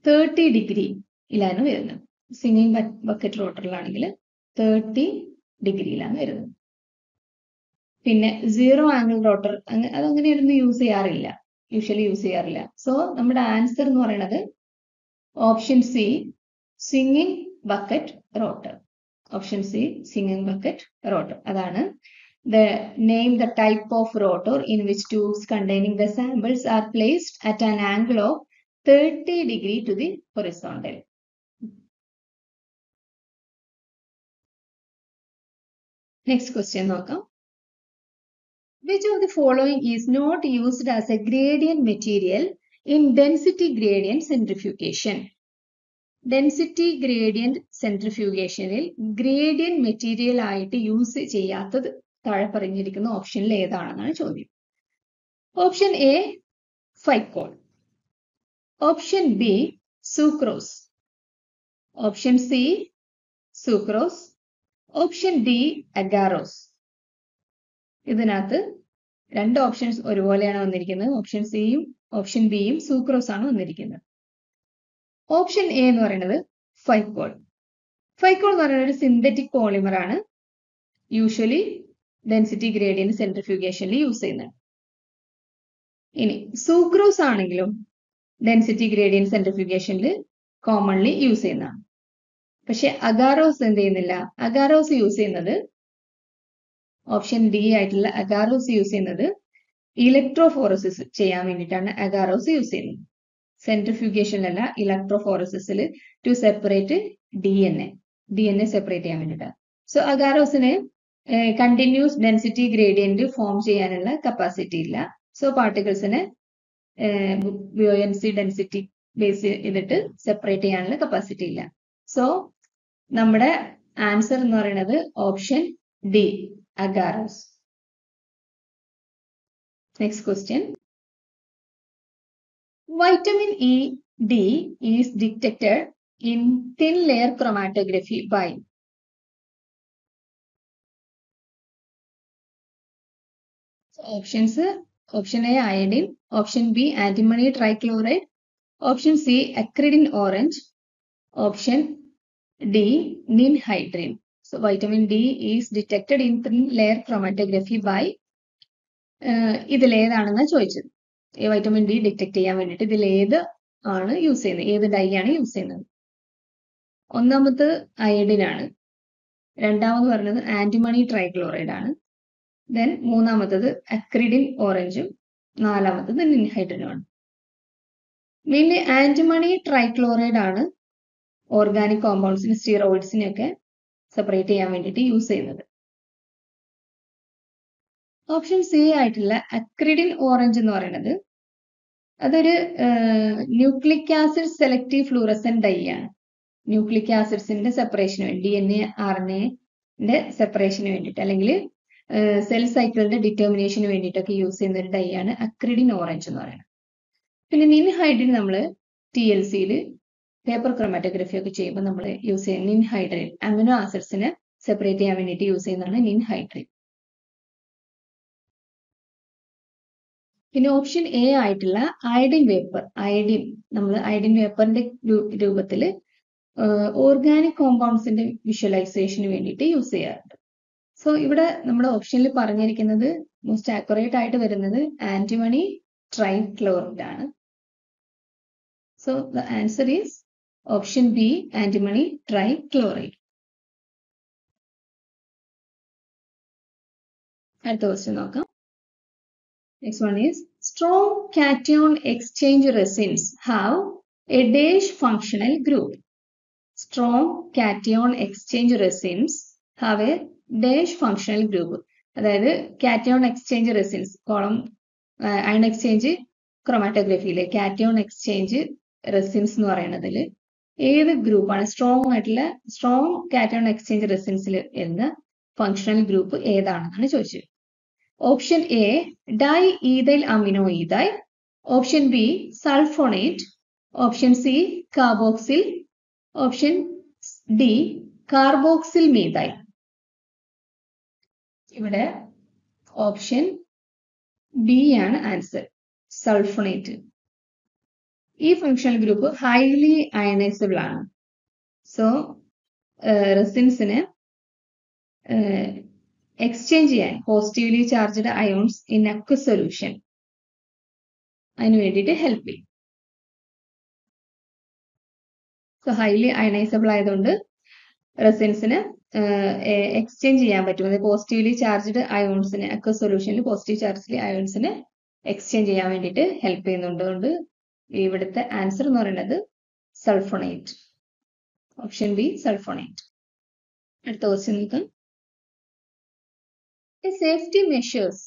തേർട്ടി ഡിഗ്രിയിലാണ് വരുന്നത്. സ്വിംഗിങ് ബക്കറ്റ് റോട്ടറിലാണെങ്കിൽ തേർട്ടി ഡിഗ്രിയിലാണ് വരുന്നത്. പിന്നെ സീറോ ആംഗിൾ റോട്ടർ അതങ്ങനെയൊന്നും യൂസ് ചെയ്യാറില്ല. യൂഷ്വലി യൂസ് ചെയ്യാറില്ല. സോ നമ്മുടെ ആൻസർ എന്ന് പറയുന്നത് option C swinging bucket rotor option C swinging bucket rotor അതാണ് the name the type of rotor in which tubes containing the samples are placed at an angle of 30 degree to the horizontal. Next question Which of the following is not used as a gradient material in density gradient centrifugation? Density gradient സെൻട്രിഫ്യൂഗേഷനിൽ gradient material ആയിട്ട് ചെയ്യാത്തത് താഴെ പറഞ്ഞിരിക്കുന്ന ഓപ്ഷനിൽ ഏതാണെന്നാണ് ചോദ്യം. Option A ficoll option B sucrose option C sucrose option D agarose ഇതിനകത്ത് രണ്ട് ഓപ്ഷൻസ് ഒരുപോലെയാണ് വന്നിരിക്കുന്നത്. ഓപ്ഷൻ സിയും ഓപ്ഷൻ ബിയും സൂക്രോസ് ആണ് വന്നിരിക്കുന്നത്. ഓപ്ഷൻ എ എന്ന് പറയുന്നത് ഫൈക്കോൾ ഫൈക്കോൾ എന്ന് പറയുന്നത് ഒരു സിന്തറ്റിക് പോളിമർ ആണ്. യൂഷ്വലി ഡെൻസിറ്റി ഗ്രേഡിയന്റ് സെൻട്രിഫ്യൂഗേഷനിൽ യൂസ് ചെയ്യുന്നത്. ഇനി സൂക്രോസ് ആണെങ്കിലും ഡെൻസിറ്റി ഗ്രേഡിയന്റ് സെൻട്രിഫ്യൂഗേഷനിൽ കോമൺലി യൂസ് ചെയ്യുന്നതാണ്. പക്ഷെ അഗാറോസ് എന്ത് ചെയ്യുന്നില്ല? അഗാറോസ് യൂസ് ചെയ്യുന്നത് ഓപ്ഷൻ ഡി ആയിട്ടുള്ള അഗാറോസ് യൂസ് ചെയ്യുന്നത് ഇലക്ട്രോഫോറസിസ് ചെയ്യാൻ വേണ്ടിയിട്ടാണ് അഗാറോസ് യൂസ് ചെയ്യുന്നത്. സെൻട്രിഫ്യൂഗേഷനിലല്ല ഇലക്ട്രോഫോറസിസിൽ to separate D N A D N A separate ചെയ്യാൻ വേണ്ടിയിട്ടാണ്. സോ അഗാറോസിന് കണ്ടിന്യൂസ് ഡെൻസിറ്റി ഗ്രേഡിയന്റ് ഫോം ചെയ്യാനുള്ള കപ്പാസിറ്റി ഇല്ല. സോ പാർട്ടിക്കിൾസിന് ബിയോയൻസി ഡെൻസിറ്റി ബേസ് ചെയ്തിട്ട് സെപ്പറേറ്റ് ചെയ്യാനുള്ള കപ്പാസിറ്റി ഇല്ല. സോ നമ്മുടെ ആൻസർ എന്ന് പറയുന്നത് option D agarose next question vitamin E D is detected in thin layer chromatography by options option A iodine option B antimony trichloride option C acridine orange option D ninhydrin so vitamin D is detected in three layer chromatography by ഇതിലേതാണെന്ന് ചോദിച്ചത്? ഈ വൈറ്റമിൻ ഡി ഡിറ്റക്ട് ചെയ്യാൻ വേണ്ടിയിട്ട് ഇതിൽ ഏത് ആണ് യൂസ് ചെയ്യുന്നത്? ഏത് ഡൈ ആണ് യൂസ് ചെയ്യുന്നത്? ഒന്നാമത് അയഡിൻ ആണ്. രണ്ടാമത് പറഞ്ഞത് ആന്റിമണി ട്രൈക്ലോറൈഡ് ആണ്. ദെൻ മൂന്നാമത്തത് അക്രിഡിൻ ഓറഞ്ചും നാലാമത്തത് നിൻഹൈഡ്രനുമാണ് മെയിൻലി ആന്റിമണി ട്രൈക്ലോറൈഡ് ആണ് ഓർഗാനിക് കോമ്പൗണ്ട്സിന് സ്റ്റീറോയിഡ്സിനെയൊക്കെ സെപ്പറേറ്റ് ചെയ്യാൻ വേണ്ടിയിട്ട് യൂസ് ചെയ്യുന്നത്. ഓപ്ഷൻ സി ആയിട്ടുള്ള അക്രിഡിൻ ഓറഞ്ച് എന്ന് പറയുന്നത് അതൊരു nucleic acid selective fluorescent dye ആണ്. ന്യൂക്ലിക് ആസിഡ്സിന്റെ സെപ്പറേഷന് വേണ്ടി D N A R N എന്റെ സെപ്പറേഷന് വേണ്ടിയിട്ട്. അല്ലെങ്കിൽ സെൽ സൈക്കിളിന്റെ ഡിറ്റർമിനേഷന് വേണ്ടിയിട്ടൊക്കെ യൂസ് ചെയ്യുന്ന ഒരു ഡൈ ആണ് അക്രിഡിൻ ഓറഞ്ച് എന്ന് പറയുന്നത്. പിന്നെ നിൻഹൈഡ്രിൻ നമ്മൾ ടി എൽ സിയിൽ പേപ്പർ ക്രൊമാറ്റോഗ്രഫി ഒക്കെ ചെയ്യുമ്പോൾ നമ്മൾ യൂസ് ചെയ്യുന്ന നിൻ ഹൈഡ്രേറ്റ് അമിനോ ആസിഡ്സിനെ സെപ്പറേറ്റ് ചെയ്യാൻ വേണ്ടിയിട്ട് യൂസ് ചെയ്യുന്നതാണ് നിൻ ഹൈഡ്രേറ്റ് പിന്നെ ഓപ്ഷൻ എ ആയിട്ടുള്ള അയഡിൻ വേപ്പർ അയഡിൻ നമ്മൾ അയഡിൻ വേപ്പറിന്റെ രൂപത്തിൽ ഓർഗാനിക് കോമ്പൗണ്ട്സിന്റെ വിഷ്വലൈസേഷന് വേണ്ടിയിട്ട് യൂസ് ചെയ്യാറുണ്ട്. സോ ഇവിടെ നമ്മുടെ ഓപ്ഷനിൽ പറഞ്ഞിരിക്കുന്നത് മോസ്റ്റ് ആക്യുറേറ്റ് ആയിട്ട് വരുന്നത് ആന്റിമണി ട്രൈക്ലോറൈഡ് ആണ്. So the answer is option B antimony trichloride അടുത്ത ക്വസ്റ്റ്യൻ നോക്കാം. Next one is strong cation exchange resins have a dash functional group strong cation exchange resins have a dash functional group അതായത് cation exchange resins column ion exchange ക്രൊമാറ്റോഗ്രഫിയിലെ cation exchange resins എന്ന് പറയുന്നതിൽ ഏത് ഗ്രൂപ്പാണ് സ്ട്രോങ് ആയിട്ടുള്ള സ്ട്രോങ് കാറ്റയോൺ എക്സ്ചേഞ്ച് റെസിൻസിൽ എന്ന ഫങ്ഷണൽ ഗ്രൂപ്പ് ഏതാണെന്നാണ് ചോദിച്ചത്. Option A diethylaminoethyl option B sulphonate option C carboxyl option D carboxyl methyl ഇവിടെ ഓപ്ഷൻ ബി ആണ് ആൻസർ സൾഫണേറ്റ് ഈ ഫങ്ഷണൽ ഗ്രൂപ്പ് ഹൈലി അയണൈസബിൾ ആണ്. സോ റെസിൻസിന് എക്സ്ചേഞ്ച് ചെയ്യാൻ positively charged ions in aqua solution അതിന് വേണ്ടിയിട്ട് ഹെൽപ്പ് ചെയ്യും. സോ ഹൈലി അയണൈസബിൾ ആയതുകൊണ്ട് റെസിൻസിന് എക്സ്ചേഞ്ച് ചെയ്യാൻ പറ്റും. അതായത് പോസിറ്റീവ്ലി ചാർജ്ഡ് അയോൺസിന് അക്വ സൊല്യൂഷനിൽ പോസിറ്റീവ് ചാർജ്ഡ് അയോൺസിന് എക്സ്ചേഞ്ച് ചെയ്യാൻ വേണ്ടിയിട്ട് ഹെൽപ്പ് ചെയ്യുന്നുണ്ട്. അതുകൊണ്ട് ഇവിടുത്തെ ആൻസർ എന്ന് പറയുന്നത് സൾഫോണേറ്റ് ഓപ്ഷൻ ബി സൾഫോണേറ്റ് അടുത്ത ക്വസ്റ്റ്യൻ നോക്കാം. A safety measures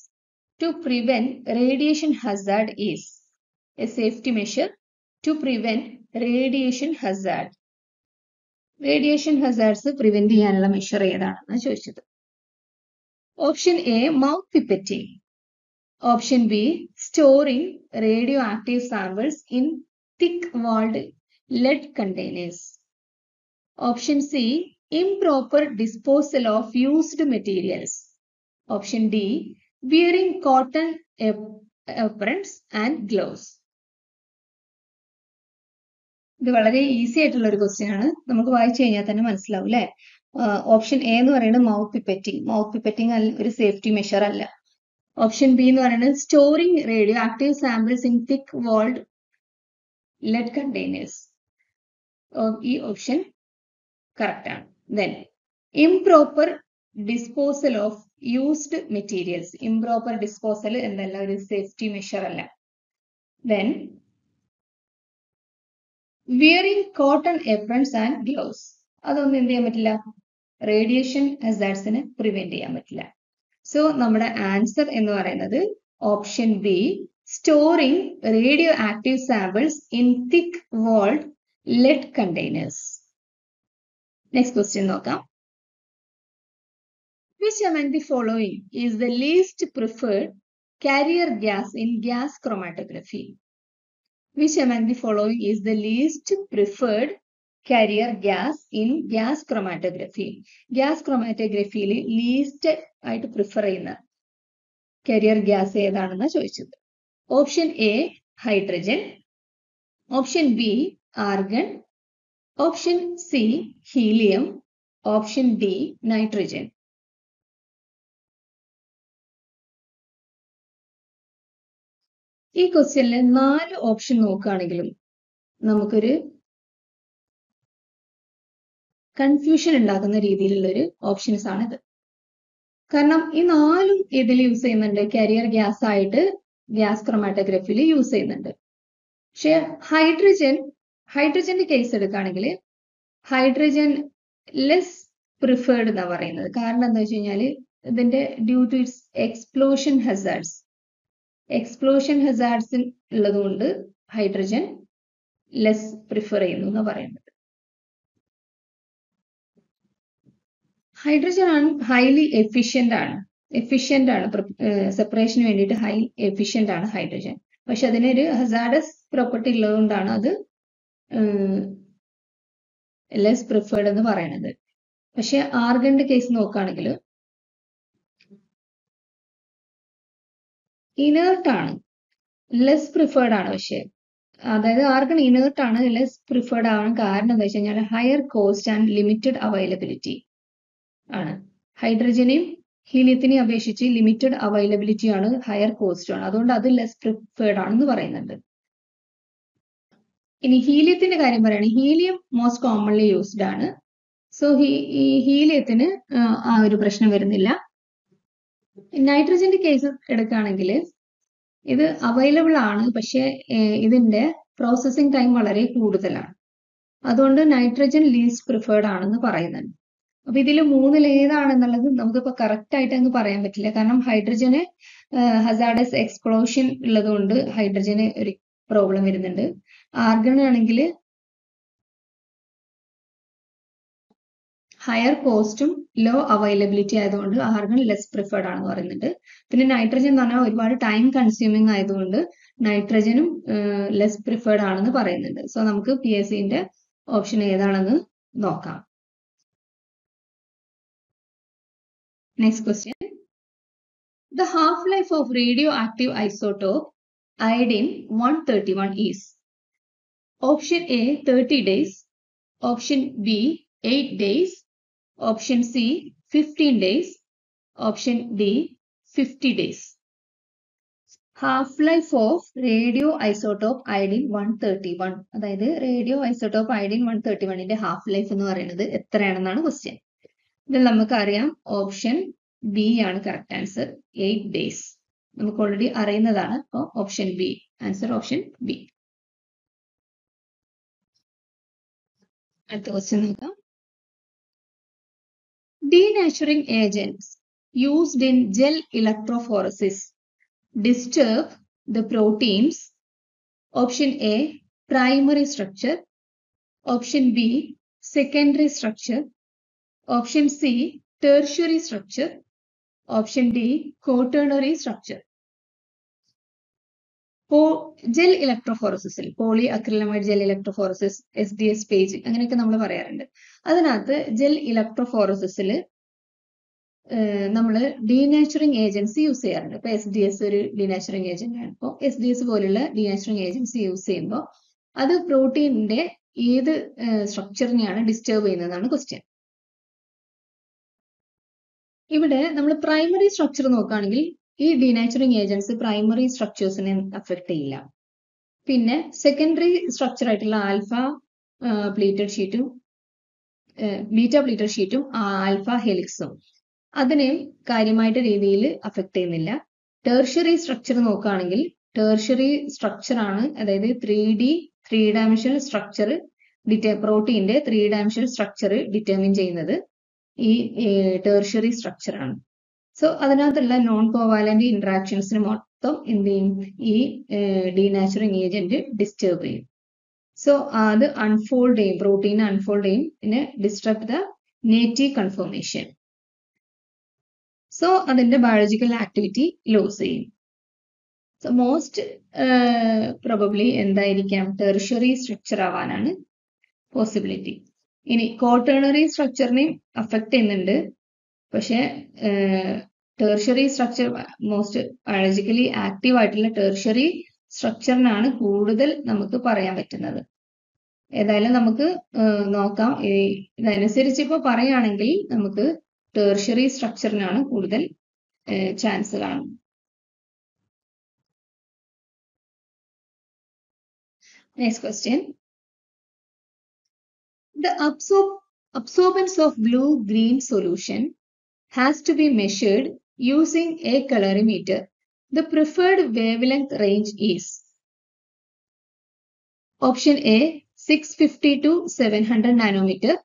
prevent radiation hazard is. A safety measure to prevent radiation hazard. Radiation hazards prevent ചെയ്യാനുള്ള മെഷർ ഏതാണെന്ന് ചോദിച്ചത്. Option A mouth pipetting option B storing radio active samples in thick walled lead containers option C improper disposal of used materials option D wearing cotton aprons and gloves. ഇത് വളരെ ഈസി ആയിട്ടുള്ള ഒരു ക്വസ്റ്റ്യൻ ആണ്. നമുക്ക് വായിച്ചു കഴിഞ്ഞാൽ തന്നെ മനസ്സിലാവും അല്ലെ ഓപ്ഷൻ എ എന്ന് പറയുന്നത് മൗത്ത് പിപ്പറ്റിംഗ് മൗത്ത് പിപ്പറ്റിംഗ് ഒരു സേഫ്റ്റി മെഷർ അല്ല. ഓപ്ഷൻ ബി എന്ന് പറയുന്നത് storing radio active samples in thick walled lead containers ഈ ഓപ്ഷൻ കറക്റ്റ് ആണ്. Then improper disposal of used materials improper disposal എന്നല്ല ഒരു സേഫ്റ്റി മെഷർ അല്ല. Then wearing cotton aprons and gloves അതൊന്നും എന്ത് ചെയ്യാൻ പറ്റില്ല? റേഡിയേഷൻ ഹസാർഡ്സിനെ പ്രിവെന്റ് ചെയ്യാൻ പറ്റില്ല. സോ നമ്മുടെ ആൻസർ എന്ന് പറയുന്നത് option B storing radio active samples in thick walled lead containers next question നോക്കാം. Which among the following is the least preferred carrier gas in gas chromatography? Which among the following. Is the least preferred carrier gas in gas chromatography? Gas ക്രൊമാറ്റോഗ്രഫിയിൽ least ആയിട്ട് പ്രിഫർ ചെയ്യുന്ന കരിയർ ഗ്യാസ് ഏതാണെന്ന് ചോദിച്ചത്? Option A hydrogen option B argon option C helium option D nitrogen ഈ ക്വസ്റ്റ്യനിൽ നാല് ഓപ്ഷൻ നോക്കുകയാണെങ്കിലും നമുക്കൊരു കൺഫ്യൂഷൻ ഉണ്ടാക്കുന്ന രീതിയിലുള്ള ഒരു ഓപ്ഷൻസ് ആണിത്. കാരണം ഈ നാലും ഇതിൽ യൂസ് ചെയ്യുന്നുണ്ട്. കരിയർ ഗ്യാസ് ആയിട്ട് ഗ്യാസ് ക്രൊമാറ്റോഗ്രഫിയിൽ യൂസ് ചെയ്യുന്നുണ്ട്. പക്ഷെ ഹൈഡ്രജൻ ഹൈഡ്രജന്റെ കേസ് എടുക്കുകയാണെങ്കിൽ ഹൈഡ്രജൻ ലെസ് പ്രിഫേർഡ് എന്നാണ് പറയുന്നത്. കാരണം എന്താ വെച്ച് കഴിഞ്ഞാൽ ഇതിന്റെ due to its explosion hazards explosion hazards ഉള്ളതുകൊണ്ട് ഹൈഡ്രജൻ ലെസ് പ്രിഫർ ചെയ്യുന്നു എന്ന് പറയുന്നത് ഹൈഡ്രജൻ ആണ് ഹൈലി എഫിഷ്യന്റ് ആണ്. എഫിഷ്യന്റ് ആണ് സെപ്പറേഷന് വേണ്ടിയിട്ട് ഹൈ എഫിഷ്യന്റ് ആണ് ഹൈഡ്രജൻ പക്ഷെ അതിനൊരു ഹസാഡസ് പ്രോപ്പർട്ടി ഉള്ളതുകൊണ്ടാണ് അത് ലെസ് പ്രിഫേർഡ് എന്ന് പറയുന്നത് പക്ഷെ ആർഗണിന്റെ കേസ് നോക്കുകയാണെങ്കിൽ ഇനേർട്ട് ആണ് ലെസ് പ്രിഫേർഡ് ആണ് പക്ഷേ. അതായത് ആർഗൺ ഇനേർട്ട് ആണ് ലെസ് പ്രിഫേർഡ് ആവാൻ കാരണം എന്താ വെച്ച് കഴിഞ്ഞാൽ higher cost and limited availability ആണ്. ഹൈഡ്രജനെയും ഹീലിയത്തിനെയും അപേക്ഷിച്ച് ലിമിറ്റഡ് അവൈലബിലിറ്റി ആണ് ഹയർ കോസ്റ്റ് ആണ്. അതുകൊണ്ട് അത് ലെസ് പ്രിഫേർഡ് ആണെന്ന് പറയുന്നുണ്ട്. ഇനി ഹീലിയത്തിന്റെ കാര്യം പറയുകയാണെങ്കിൽ ഹീലിയം മോസ്റ്റ് കോമൺലി യൂസ്ഡ് ആണ്. സോ ഈ ഹീലിയത്തിന് ആ ഒരു പ്രശ്നം വരുന്നില്ല. നൈട്രജന്റെ കേസ് എടുക്കുകയാണെങ്കിൽ ഇത് അവൈലബിൾ ആണ് പക്ഷെ ഇതിന്റെ പ്രോസസ്സിംഗ് ടൈം വളരെ കൂടുതലാണ്. അതുകൊണ്ട് നൈട്രജൻ ലീസ്റ്റ് പ്രിഫേർഡ് ആണെന്ന് പറയുന്നുണ്ട്. അപ്പൊ ഇതിൽ മൂന്നിൽ ഏതാണെന്നുള്ളത് നമുക്കിപ്പോ കറക്റ്റ് ആയിട്ട് അങ്ങ് പറയാൻ പറ്റില്ല. കാരണം ഹൈഡ്രജന് ഹസാഡസ് എക്സ്പ്ലോഷൻ ഉള്ളതുകൊണ്ട് ഹൈഡ്രജന് ഒരു പ്രോബ്ലം വരുന്നുണ്ട്. ആർഗൺ ആണെങ്കിൽ ഹയർ കോസ്റ്റും ലോ അവൈലബിലിറ്റി ആയതുകൊണ്ട് ആർഗൺ ലെസ് പ്രിഫേർഡ് ആണെന്ന് പറയുന്നുണ്ട്. പിന്നെ നൈട്രജൻ എന്ന് പറഞ്ഞാൽ ഒരുപാട് ടൈം കൺസ്യൂമിങ് ആയതുകൊണ്ട് നൈട്രജനും ലെസ് പ്രിഫേർഡ് ആണെന്ന് പറയുന്നുണ്ട്. സോ നമുക്ക് പി എസ് സിന്റെ ഓപ്ഷൻ ഏതാണെന്ന് നോക്കാം. Next question the half life of radio active isotope iodine 131 is. Option A 30 days, option B 8 days, option C 15 days option D 50 days half life of radio isotope iodine one thirty one അതായത് radio isotope iodine one thirty വണ്ണിന്റെ ഹാഫ് ലൈഫ് എന്ന് പറയുന്നത് എത്രയാണെന്നാണ് ക്വസ്റ്റ്യൻ ഇതിൽ നമുക്കറിയാം ഓപ്ഷൻ ബി ആണ് കറക്റ്റ് ആൻസർ എയ്റ്റ് ഡേയ്സ് നമുക്ക് ഓൾറെഡി അറിയുന്നതാണ് അപ്പോൾ option B answer option B അടുത്ത ക്വസ്റ്റ്യൻ നോക്കാം. Denaturing agents used in gel electrophoresis disturb the proteins. Option A, primary structure. Option B, secondary structure. Option C, tertiary structure. Option D, quaternary structure. Structure gel ഇലക്ട്രോഫോറസിസിൽ poly acrylamide gel electrophoresis S D S PAGE അങ്ങനെയൊക്കെ നമ്മൾ പറയാറുണ്ട്. അതിനകത്ത് ജെൽ ഇലക്ട്രോഫോറസിസിൽ നമ്മൾ ഡീനാച്ചുറിങ് ഏജൻസി യൂസ് ചെയ്യാറുണ്ട്. ഇപ്പൊ എസ് ഡി എസ് ഒരു ഡീനാച്ചുറിങ് ഏജന്റ് ആണ്. ഇപ്പോൾ എസ് ഡി എസ് പോലുള്ള ഡീനാച്ചുറിങ് ഏജൻസി യൂസ് ചെയ്യുമ്പോൾ അത് പ്രോട്ടീനിന്റെ ഏത് സ്ട്രക്ചറിനെയാണ് ഡിസ്റ്റർബ് ചെയ്യുന്നതാണ് ക്വസ്റ്റ്യൻ ഇവിടെ നമ്മൾ പ്രൈമറി സ്ട്രക്ചർ നോക്കുകയാണെങ്കിൽ ഈ ഡീനാച്ചുറിങ് ഏജൻസ് പ്രൈമറി സ്ട്രക്ചേഴ്സിനെ അഫക്ട് ചെയ്യില്ല. പിന്നെ സെക്കൻഡറി സ്ട്രക്ചർ ആയിട്ടുള്ള ആൽഫ പ്ലീറ്റഡ് ഷീറ്റും ബീറ്റ പ്ലീറ്റഡ് ഷീറ്റും ആൽഫ ഹെലിക്സും അതിനെയും കാര്യമായിട്ട് രീതിയിൽ അഫക്ട് ചെയ്യുന്നില്ല. ടേർഷ്യറി സ്ട്രക്ചർ നോക്കുകയാണെങ്കിൽ ടേർഷ്യറി സ്ട്രക്ചർ ആണ് അതായത് three D three dimensional structure Ditte പ്രോട്ടീന്റെ ത്രീ ഡയമെൻഷണൽ സ്ട്രക്ചർ ഡിറ്റർമിൻ ചെയ്യുന്നത് ഈ ടേർഷ്യറി സ്ട്രക്ചർ ആണ്. സോ അതിനകത്തുള്ള നോൺ കോവാലന്റ് ഇന്ററാക്ഷൻസിന് മൊത്തം എന്ത് ചെയ്യും? ഈ ഡീനാച്ചുറിങ് ഏജന്റ് ഡിസ്റ്റർബ് ചെയ്യും. സോ അത് അൺഫോൾഡ് ചെയ്യും. പ്രോട്ടീൻ അൺഫോൾഡ് ചെയ്യും. പിന്നെ disturb the native conformation so അതിന്റെ ബയോളജിക്കൽ ആക്ടിവിറ്റി ലൂസ് ചെയ്യും. സോ മോസ്റ്റ് പ്രൊബബ്ലി എന്തായിരിക്കാം? ടെറിഷറി സ്ട്രക്ചർ ആവാനാണ് പോസിബിലിറ്റി ഇനി കോട്ടേണറി സ്ട്രക്ചറിനെയും അഫക്ട് ചെയ്യുന്നുണ്ട്. പക്ഷെ tertiary structure most biologically active ആയിട്ടുള്ള ടേർഷറി സ്ട്രക്ചറിനാണ് കൂടുതൽ നമുക്ക് പറയാൻ പറ്റുന്നത്. ഏതായാലും നമുക്ക് നോക്കാം. ഇതനുസരിച്ച് ഇപ്പോൾ പറയുകയാണെങ്കിൽ നമുക്ക് ടേർഷറി സ്ട്രക്ചറിനാണ് കൂടുതൽ ചാൻസ് കാണും. Next question the അബ്സോ absorbance of blue green solution has to be measured using a colorimeter. The preferred wavelength range is Option A 650 to 700 nanometer.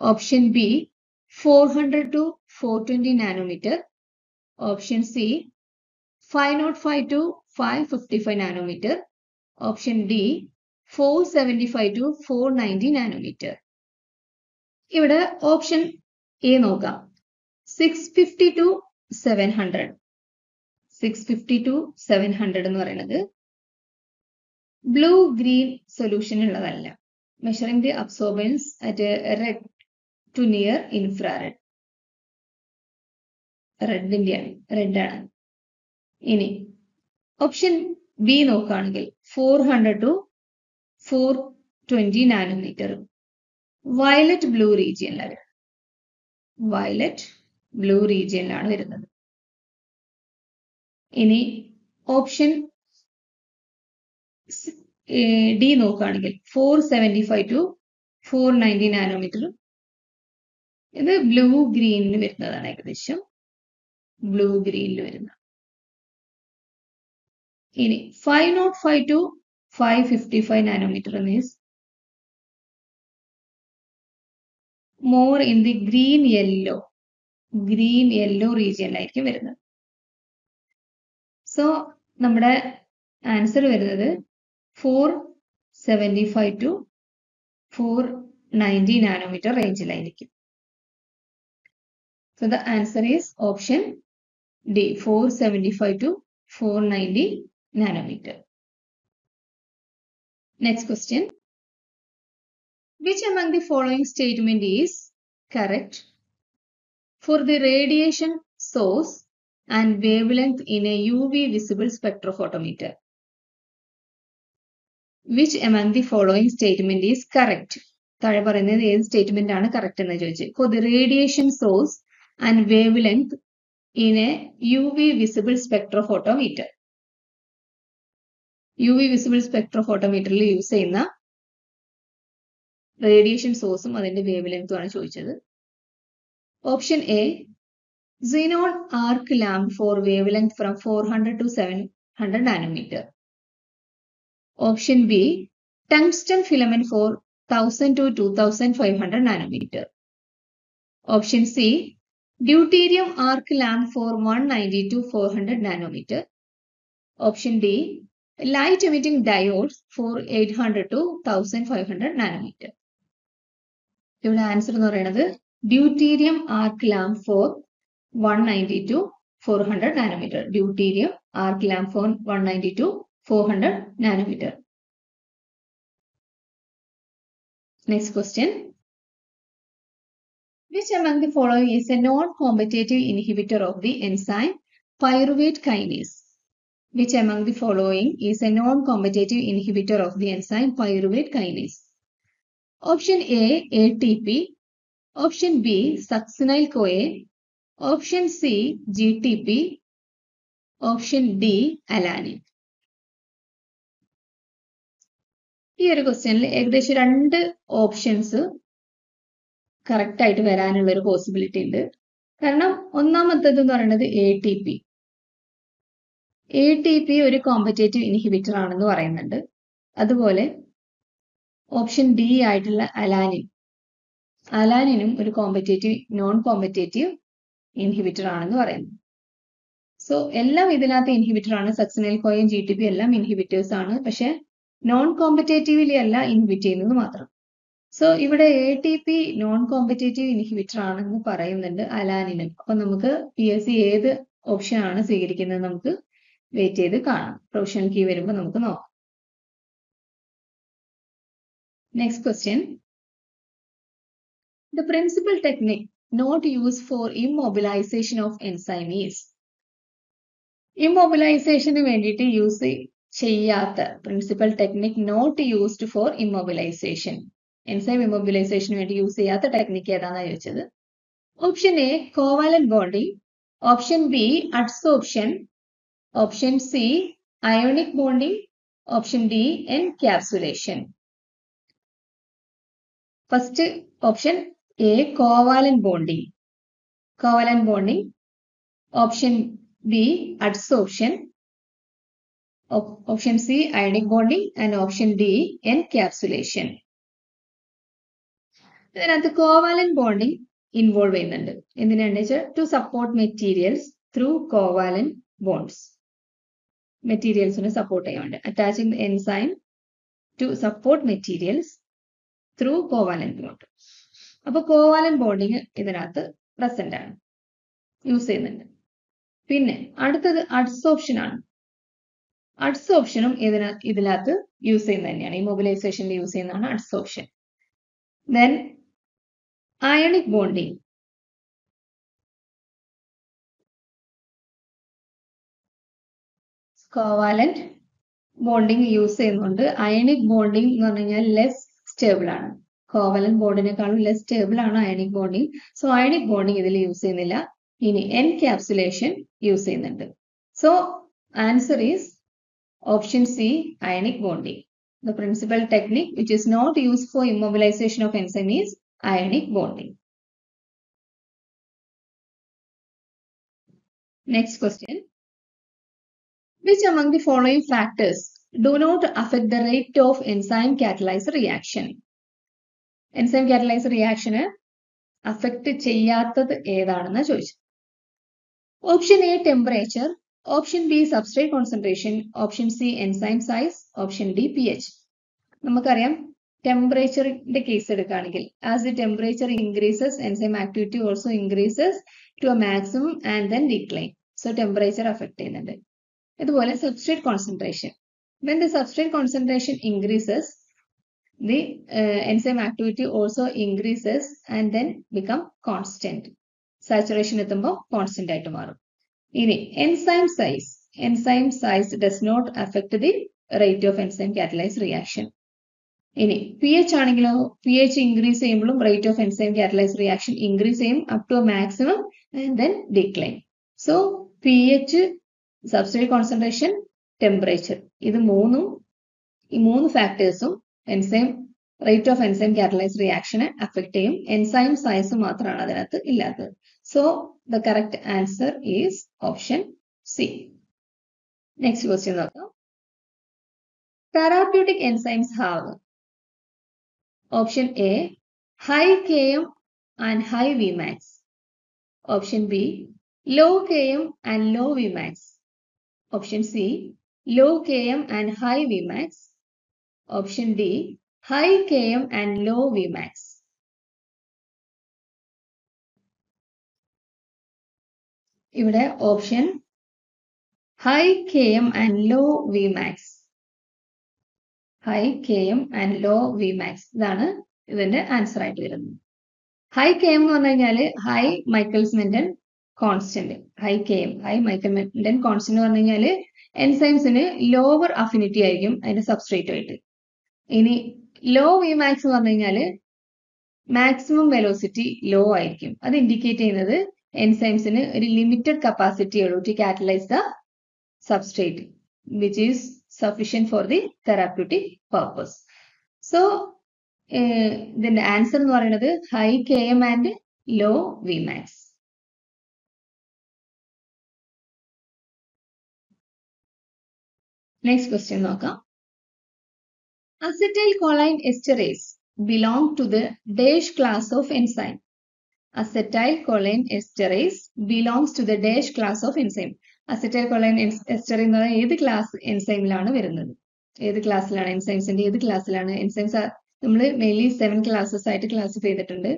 Option B 400 to 420 nanometer. Option C 505 to 555 nanometer. Option D 475 to 490 nanometre ഇവിടെ ഓപ്ഷൻ എ നോക്കാം Six to seven hundred six fifty to seven hundred എന്ന് പറയുന്നത് ബ്ലൂ ഗ്രീൻ സൊല്യൂഷൻ ഉള്ളതല്ല. Measuring the absorbance at red to near infrared റെഡിന്റെ ആണ് റെഡ് ആണ്. ഇനി ഓപ്ഷൻ ബി നോക്കുകയാണെങ്കിൽ four hundred to four twenty nanometre violet blue റീജിയനിലാണ് violet blue റീജിയനിലാണ് വരുന്നത്. ഇനി ഓപ്ഷൻ ഡി നോക്കുകയാണെങ്കിൽ four seventy five to four ninety nanometre ഇത് ബ്ലൂ ഗ്രീനിൽ വരുന്നതാണ് ഏകദേശം. ബ്ലൂ ഗ്രീനിൽ വരുന്ന ഇനി five naught five to five fifty five nanometre means more in the green yellow green yellow റീജിയനിലായിരിക്കും വരുന്നത്. സോ നമ്മുടെ ആൻസർ വരുന്നത് four seventy five to four ninety nanometre റേഞ്ചിലായിരിക്കും so the answer is option D four seventy five to four ninety nanometre next question which among the following statement is correct? For the radiation source and wavelength in a UV visible spectrophotometer? Which among the following statement is correct? താഴെ പറയുന്നത് ഏത് സ്റ്റേറ്റ്മെന്റ് ആണ് കറക്റ്റ് എന്ന് ചോദിച്ചു for the radiation source and wave length in a U V visible spectrophotometer U V visible സ്പെക്ട്രോഫോട്ടോമീറ്ററിൽ use ചെയ്യുന്ന റേഡിയേഷൻ സോഴ്സും അതിന്റെ വേവ് ലെങ്തും ആണ് ചോദിച്ചത് option A സീനോൾ arc lamp for wave length from four hundred to seven hundred nanometre option B tungsten filament for thousand to two thousand five hundred nanometre option C deuterium arc lamp for one ninety to four hundred nanometre option D light emitting diodes for eight hundred to thousand five hundred nanometre ഇവിടെ ആൻസർ എന്ന് പറയുന്നത് Deuterium arc lamp for 192 400 nanometer. Deuterium arc lamp for 192 400 nanometer. Next question. Which among the following is a non-competitive inhibitor of the enzyme pyruvate kinase? Which among the following is a non-competitive inhibitor of the enzyme pyruvate kinase? Option A, ATP. Option കോയെ option C G T P option D alanine. ഈ ഒരു ക്വസ്റ്റ്യനിൽ ഏകദേശം രണ്ട് ഓപ്ഷൻസ് കറക്റ്റ് ആയിട്ട് വരാനുള്ള ഒരു പോസിബിലിറ്റി ഉണ്ട്. കാരണം ഒന്നാമത്തത് എന്ന് പറയുന്നത് A T P A T P ഒരു കോമ്പറ്റേറ്റീവ് ഇൻഹിബിറ്റർ ആണെന്ന് പറയുന്നുണ്ട്. അതുപോലെ ഓപ്ഷൻ ഡി ആയിട്ടുള്ള അലാനിൻ അലാനിനും ഒരു കോമ്പറ്റേറ്റീവ് നോൺ കോമ്പറ്റേറ്റീവ് ഇൻഹിബിറ്റർ ആണെന്ന് പറയുന്നു. സോ എല്ലാം ഇതിനകത്ത് ഇൻഹിബിറ്റർ ആണ്. സക്സനൽ കോയും ജി ടി പി എല്ലാം ഇൻഹിബിറ്റേഴ്സ് ആണ്. പക്ഷെ നോൺ കോമ്പറ്റേറ്റീവ്ലി അല്ല ഇൻഹിബിറ്റ് ചെയ്യുന്നത് മാത്രം. സോ ഇവിടെ A T P non competitive inhibitor ആണെന്ന് പറയുന്നുണ്ട് അലാനിനും. അപ്പൊ നമുക്ക് പി എസ് സി ഏത് ഓപ്ഷൻ ആണ് സ്വീകരിക്കുന്നത് നമുക്ക് വെയിറ്റ് ചെയ്ത് കാണാം. പ്രൊഫഷണൽ കീ വരുമ്പോൾ നമുക്ക് നോക്കാം. Next question the principal technique not used for immobilization of enzyme is ഇമ്മൊബിലൈസേഷന് വേണ്ടിയിട്ട് യൂസ് ചെയ്യാത്ത principal technique not used for immobilisation enzyme ഇമ്മൊബിലൈസേഷന് വേണ്ടി യൂസ് ചെയ്യാത്ത ടെക്നിക്ക് ഏതാണെന്ന് ചോദിച്ചത്? Option A covalent bonding option B adsorption option C ionic bonding option D encapsulation first option A covalent bonding covalent bonding option B adsorption option C ionic bonding and option D encapsulation ഇതിനകത്ത് കോവാലൻ ബോണ്ടിങ് ഇൻവോൾവ് ചെയ്യുന്നുണ്ട്. എന്തിനാണെന്ന് വെച്ചാൽ to support materials through covalent bonds മെറ്റീരിയൽസിനെ support ചെയ്യുന്നുണ്ട്. Attaching enzyme to support materials through covalent bond അപ്പൊ കോവാലൻ ബോണ്ടിങ് ഇതിനകത്ത് പ്രസന്റ് ആണ്. യൂസ് ചെയ്യുന്നുണ്ട്. പിന്നെ അടുത്തത് അഡ്സോപ്ഷൻ ആണ്. അഡ്സോപ്ഷനും ഇതിന് ഇതിനകത്ത് യൂസ് ചെയ്യുന്നത് തന്നെയാണ്. ഈ മൊബിലൈസേഷനിൽ യൂസ് ചെയ്യുന്നതാണ് adsorption then ionic bonding covalent bonding use ചെയ്യുന്നുണ്ട്. അയണിക് ബോണ്ടിങ് എന്ന് പറഞ്ഞു കഴിഞ്ഞാൽ ലെസ് സ്റ്റേബിൾ ആണ്. കോവലന്റ് ബോണ്ടിനേക്കാളും ലെസ് സ്റ്റേബിൾ ആണ് ionic bonding so ionic bonding ഇതിൽ യൂസ് ചെയ്യുന്നില്ല ഇനി എൻക്യാപ്സുലേഷൻ യൂസ് ചെയ്യുന്നുണ്ട് so answer is option C ionic bonding The principal technique which is not used for immobilization of enzyme is ionic bonding. Next question. Which among the following factors do not affect the rate of enzyme catalyzed reaction? Enzyme catalyse റിയാക്ഷന് affect ചെയ്യാത്തത് ഏതാണെന്ന് ചോദിച്ചു option A temperature option B substrate concentration option C enzyme size option D P H നമുക്കറിയാം ടെമ്പറേച്ചറിന്റെ കേസ് എടുക്കുകയാണെങ്കിൽ as the temperature increases enzyme activity also increases to a maximum and then decline so temperature affect ചെയ്യുന്നുണ്ട്. ഇതുപോലെ substrate concentration when the substrate concentration increases the enzyme activity also increases and then become constant saturation എത്തുമ്പോൾ കോൺസ്റ്റന്റ് ആയിട്ട് മാറും. ഇനി enzyme size enzyme size does not affect the rate of enzyme catalyzed reaction. ഇനി പി എച്ച് ആണെങ്കിലോ പി എച്ച് ഇൻക്രീസ് ചെയ്യുമ്പോഴും rate of enzyme catalyse reaction increase ചെയ്യും up to maximum and then decline so P H substrate concentration temperature ഇത് മൂന്നും ഈ enzyme rate of enzyme catalyse റിയാക്ഷനെ affect ചെയ്യും. എൻസൈം സൈസ് മാത്രമാണ് അതിനകത്ത് ഇല്ലാത്തത്. So the correct answer is option C next question നോക്കാം. Therapeutic enzymes have option A high K M and high V max option B low K M and low V max option C low K M and high V max option D high Km and low Vmax. ഇവിടെ option high K M and low V max high K M and low V max ഇതാണ് ഇതിന്റെ ആൻസർ ആയിട്ട് വരുന്നത്. ഹൈ കെ എം എന്ന് പറഞ്ഞു കഴിഞ്ഞാൽ high Michaelis Menten constant high K M high Michaelis Menten constant എന്ന് പറഞ്ഞു കഴിഞ്ഞാൽ എൻസൈംസിന് ലോവർ അഫിനിറ്റി ആയിരിക്കും അതിന്റെ സബ്സ്ട്രേറ്റ് ആയിട്ട്. ഇനി ലോ വി മാക്സ് എന്ന് പറഞ്ഞു കഴിഞ്ഞാൽ മാക്സിമം വെലോസിറ്റി ലോ ആയിരിക്കും. അത് ഇൻഡിക്കേറ്റ് ചെയ്യുന്നത് എൻസൈംസിന് ഒരു ലിമിറ്റഡ് കപ്പാസിറ്റി ഉള്ളൂ to catalyse the substrate which is sufficient for the therapeutic purpose so ഇതിന്റെ ആൻസർ എന്ന് പറയുന്നത് high K M and low V max next question നോക്കാം. Acetylcholine esterase belong to the dash class of enzyme. Acetylcholine esterase belongs to the dash class of enzyme. Acetylcholine esterase എന്ന് പറയുന്നത് ഏത് ക്ലാസ് എൻസൈമിലാണ് വരുന്നത്? ഏത് ക്ലാസ്സിലാണ് എൻസൈംസിന്റെ ഏത് ക്ലാസ്സിലാണ് എൻസൈംസ് നമ്മൾ മെയിൻലി സെവൻ ക്ലാസ്സസ് ആയിട്ട് ക്ലാസിഫൈ ചെയ്തിട്ടുണ്ട്.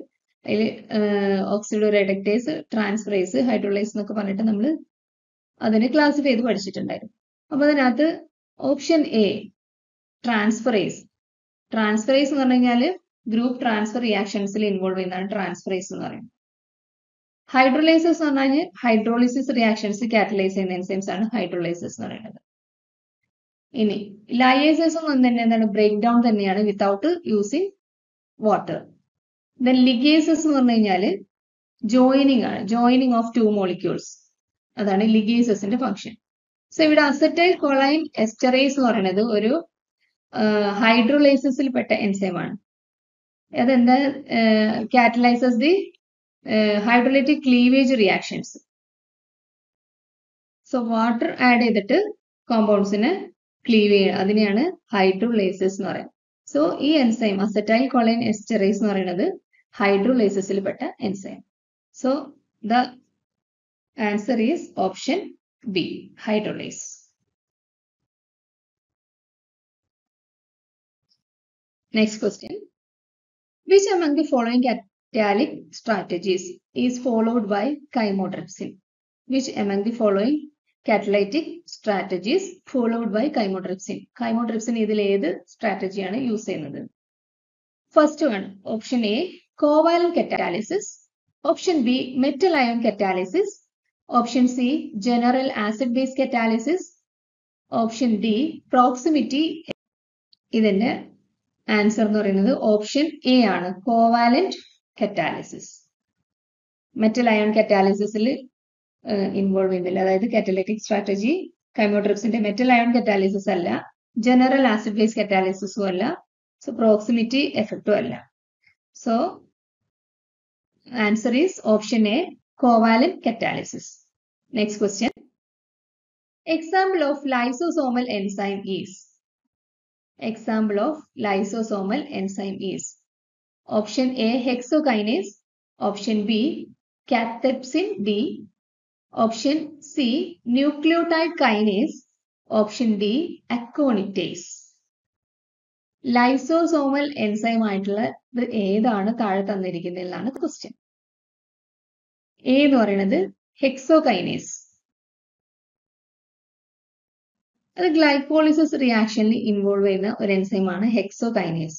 അതിൽ ഓക്സിഡോ റെഡക്ടേസ് ട്രാൻസ്ഫറേസ് ഹൈഡ്രോളൈസ് എന്നൊക്കെ പറഞ്ഞിട്ട് നമ്മൾ അതിനെ ക്ലാസിഫൈ ചെയ്ത് പഠിച്ചിട്ടുണ്ടായിരുന്നു. അപ്പൊ അതിനകത്ത് ഓപ്ഷൻ എ ട്രാൻസ്ഫറേസ് ട്രാൻസ്ഫറേസ് എന്ന് പറഞ്ഞു കഴിഞ്ഞാൽ ഗ്രൂപ്പ് ട്രാൻസ്ഫർ റിയാക്ഷൻസിൽ ഇൻവോൾവ് ചെയ്യുന്നതാണ് ട്രാൻസ്ഫറേസ് എന്ന് പറയുന്നത്. ഹൈഡ്രോലൈസസ് എന്ന് പറഞ്ഞാൽ ഹൈഡ്രോളിസിസ് റിയാക്ഷൻസ് കാറ്റലൈസ് ചെയ്യുന്ന എൻസൈംസ് ആണ് ഹൈഡ്രോലൈസസ് എന്ന് പറയുന്നത്. ഇനി ലയേസസ് എന്ന് തന്നെ എന്താണ്? ബ്രേക്ക് ഡൗൺ തന്നെയാണ് without using water then ligases എന്ന് പറഞ്ഞു കഴിഞ്ഞാൽ ജോയിനിങ് ആണ്. ജോയിനിങ് ഓഫ് ടു മോളിക്യൂൾസ് അതാണ് ലിഗേസസിന്റെ ഫംഗ്ഷൻ സോ ഇവിടെ അസറ്റൈൽ കൊളൈൻ എസ്റ്ററേസ് എന്ന് പറയുന്നത് ഒരു ഹൈഡ്രോലൈസിസിൽ പെട്ട എൻസൈമാണ് അതെന്താ? Catalyses the hydrolytic cleavage reactions so water add ചെയ്തിട്ട് കോമ്പൗണ്ട്സിന് ക്ലീവ് ചെയ്യുക അതിനെയാണ് ഹൈഡ്രോലൈസസ് എന്ന് പറയുന്നത്. സോ ഈ എൻസൈം അസറ്റൈൽ കൊളൈൻ എസ്റ്ററേസ് എന്ന് പറയുന്നത് ഹൈഡ്രോലൈസിസിൽ പെട്ട enzyme so the answer is option B hydrolase Next question. Which among the following catalytic strategies is followed by chymotrypsin? Which among the following catalytic strategies followed by chymotrypsin chymotrypsin ഇതിൽ ഏത് സ്ട്രാറ്റജിയാണ് യൂസ് ചെയ്യുന്നത്? First one option A covalent catalysis option B metal ion catalysis option C general acid base catalysis option D proximity ഇതിന്റെ ആൻസർ എന്ന് പറയുന്നത് ഓപ്ഷൻ എ ആണ്. Covalent catalysis metal ion കറ്റാലിസിസിൽ involve ചെയ്യുന്നില്ല. അതായത് കാറ്റലറ്റിക് സ്ട്രാറ്റജി കൈമോട്രിപ്സിന്റെ മെറ്റൽ അയോൺ കറ്റാലിസിസ് അല്ല ജനറൽ ആസിഡ് ബേസ് കറ്റാലിസിസും അല്ല സോ പ്രോക്സിമിറ്റി എഫക്റ്റും അല്ല. So answer is option A covalent catalysis next question example of lysosomal enzyme is example of lysosomal enzyme is option A hexokinase option B cathepsin D option C nucleotide kinase option D aconitase lysosomal enzyme ആയിട്ടുള്ള ഇത് ഏതാണ് താഴെ തന്നിരിക്കുന്നത് എന്നാണ് ക്വസ്റ്റ്യൻ എ എന്ന് പറയുന്നത് ഹെക്സോകൈനേസ് അത് ഗ്ലൈക്കോളിസിസ് റിയാക്ഷനിൽ ഇൻവോൾവ് ചെയ്യുന്ന ഒരു എൻസൈമാണ് ഹെക്സോകൈനേസ്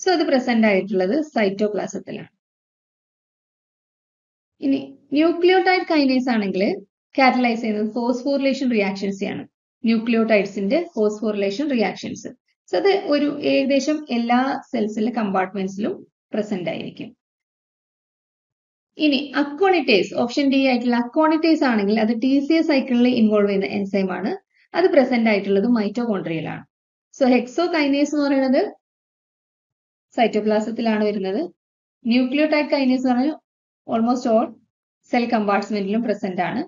സോ അത് പ്രസന്റ് ആയിട്ടുള്ളത് സൈറ്റോപ്ലാസത്തിലാണ് ഇനി ന്യൂക്ലിയോടൈഡ് കൈനേസ് ആണെങ്കിൽ കാറ്റലൈസ് ചെയ്യുന്നത് ഫോസ്ഫോറിലേഷൻ റിയാക്ഷൻസ് ആണ് ന്യൂക്ലിയോടൈഡ്സിന്റെ ഫോസ്ഫോറിലേഷൻ റിയാക്ഷൻസ് സോ അത് ഒരു ഏകദേശം എല്ലാ സെൽസിലെ കമ്പാർട്ട്മെന്റ്സിലും പ്രസന്റ് ആയിരിക്കും. ഇനി അക്കോണിറ്റേസ് ഓപ്ഷൻ ഡി ആയിട്ടുള്ള അക്കോണിറ്റേസ് ആണെങ്കിൽ അത് ടി സി എ സൈക്കിളിൽ ഇൻവോൾവ് ചെയ്യുന്ന എൻസൈം ആണ് അത് പ്രസന്റ് ആയിട്ടുള്ളത് മൈറ്റോകോൺട്രിയലാണ് സോ ഹെക്സോ കൈനേസ് എന്ന് പറയുന്നത് സൈറ്റോപ്ലാസത്തിലാണ് വരുന്നത്. ന്യൂക്ലിയോടൈഡ് കൈനേസ് എന്ന് പറഞ്ഞാൽ ഓൾമോസ്റ്റ് ഓൾ സെൽ കമ്പാർട്ട്മെന്റിലും പ്രസന്റ് ആണ്.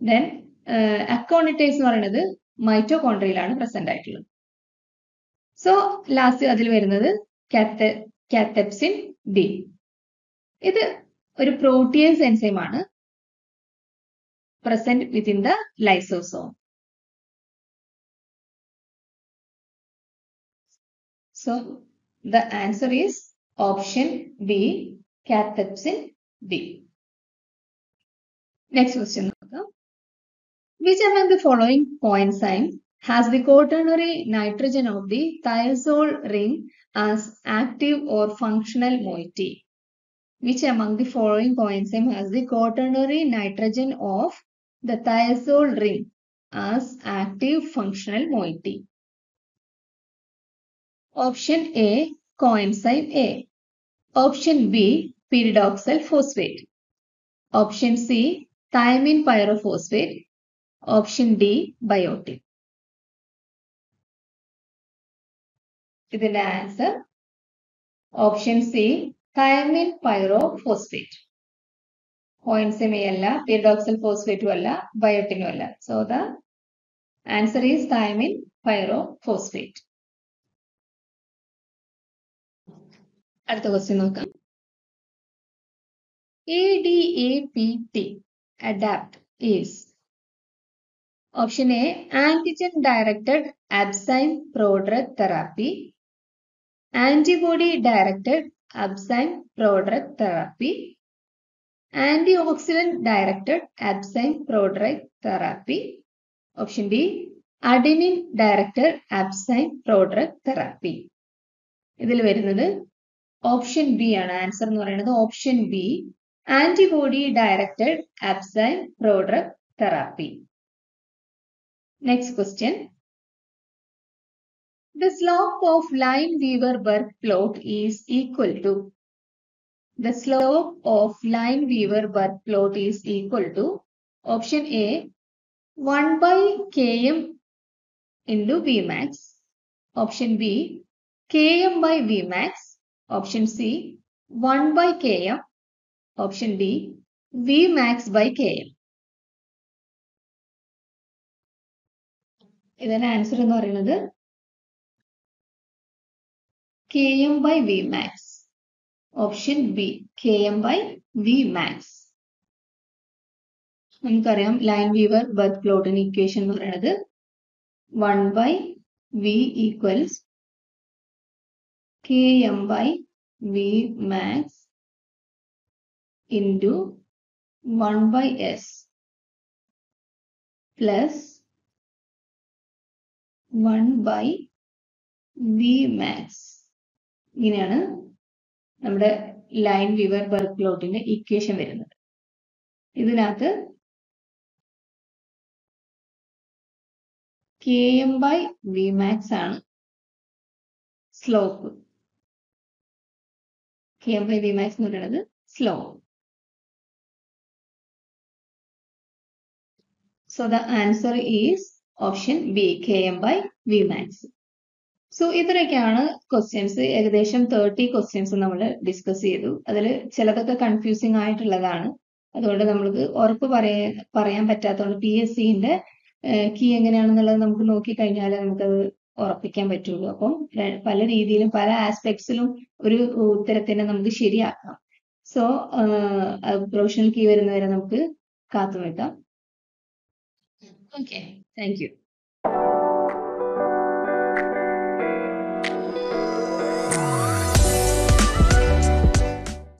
ദെൻ അക്കോണിറ്റേസ് എന്ന് പറയുന്നത് മൈറ്റോകോൺട്രിയലാണ് പ്രസന്റ് ആയിട്ടുള്ളത്. സോ ലാസ്റ്റ് അതിൽ വരുന്നത് കാത്തപ്സിൻ ഡി ഇത് ഒരു പ്രോട്ടിയസ് എൻസൈം ആണ് present within the lysosome So the answer is option B, cathepsin. Next question. Which among the following coenzyme has the quaternary nitrogen of the thiazole ring as active or functional moiety? Which among the following coenzyme has the quaternary nitrogen of the thiazole ring as active functional moiety? Option A coenzyme A option B pyridoxal phosphate option C thiamine pyrophosphate option D biotin ഇതിന്റെ answer option C thiamine pyrophosphate coenzyme അല്ല പിരിഡോക്സൽ ഫോസ്ഫേറ്റും അല്ല ബയോട്ടിനും അല്ല. So the answer is thiamine pyrophosphate അടുത്ത ക്വസ്റ്റ്യൻ നോക്കാം. A D A P T ADAPT is option A antigen directed abzyme prodrug therapy antibody directed abzyme prodrug therapy antioxidant directed abzyme prodrug therapy option B adenine directed abzyme prodrug therapy ഇതിൽ വരുന്നത് ഓപ്ഷൻ ബി ആണ് ആൻസർ എന്ന് പറയുന്നത് option B antibody directed enzyme prodrug therapy next question The slope of Line-Weaver-Burke plot is equal to The slope of Line-Weaver-Burke plot is equal to option A 1 by km into Vmax option B km by Vmax option C 1 by km V max by K M ഇതിന്റെ ആൻസർ എന്ന് പറയുന്നത്. K M by V max option B K M by V max നമുക്കറിയാം ലൈൻ വീവർ ബർത്ത് പ്ലോട്ടിന് ഇക്വേഷൻ എന്ന് പറയുന്നത് one by V equals K M by V max into one by S plus one by V max ഇങ്ങനെയാണ് നമ്മുടെ ലൈൻ വിവർ ബർക്ക് പ്ലോട്ടിന്റെ ഇക്വേഷൻ വരുന്നത്. ഇതിനകത്ത് K M by V max ആണ് slope K M by V max എന്ന് പറയുന്നത് slope so the answer is option B K M by V max so ഇത്രയൊക്കെയാണ് ക്വസ്റ്റ്യൻസ് ഏകദേശം തേർട്ടി ക്വസ്റ്റ്യൻസ് നമ്മൾ ഡിസ്കസ് ചെയ്തു. അതിൽ ചിലതൊക്കെ കൺഫ്യൂസിങ് ആയിട്ടുള്ളതാണ്. അതുകൊണ്ട് നമ്മൾക്ക് ഉറപ്പ് പറയാൻ പറയാൻ പറ്റാത്തതുകൊണ്ട് പി എസ് സിന്റെ കീ എങ്ങനെയാണെന്നുള്ളത് നമുക്ക് നോക്കിക്കഴിഞ്ഞാൽ നമുക്കത് ഉറപ്പിക്കാൻ പറ്റുള്ളൂ. അപ്പം പല രീതിയിലും പല ആസ്പെക്ട്സിലും ഒരു ഉത്തരത്തിനെ നമുക്ക് ശരിയാക്കാം. സോ പ്രൊഫഷണൽ കീ വരുന്നവരെ നമുക്ക് കാത്തു നിൽക്കാം ഓക്കെ താങ്ക് യു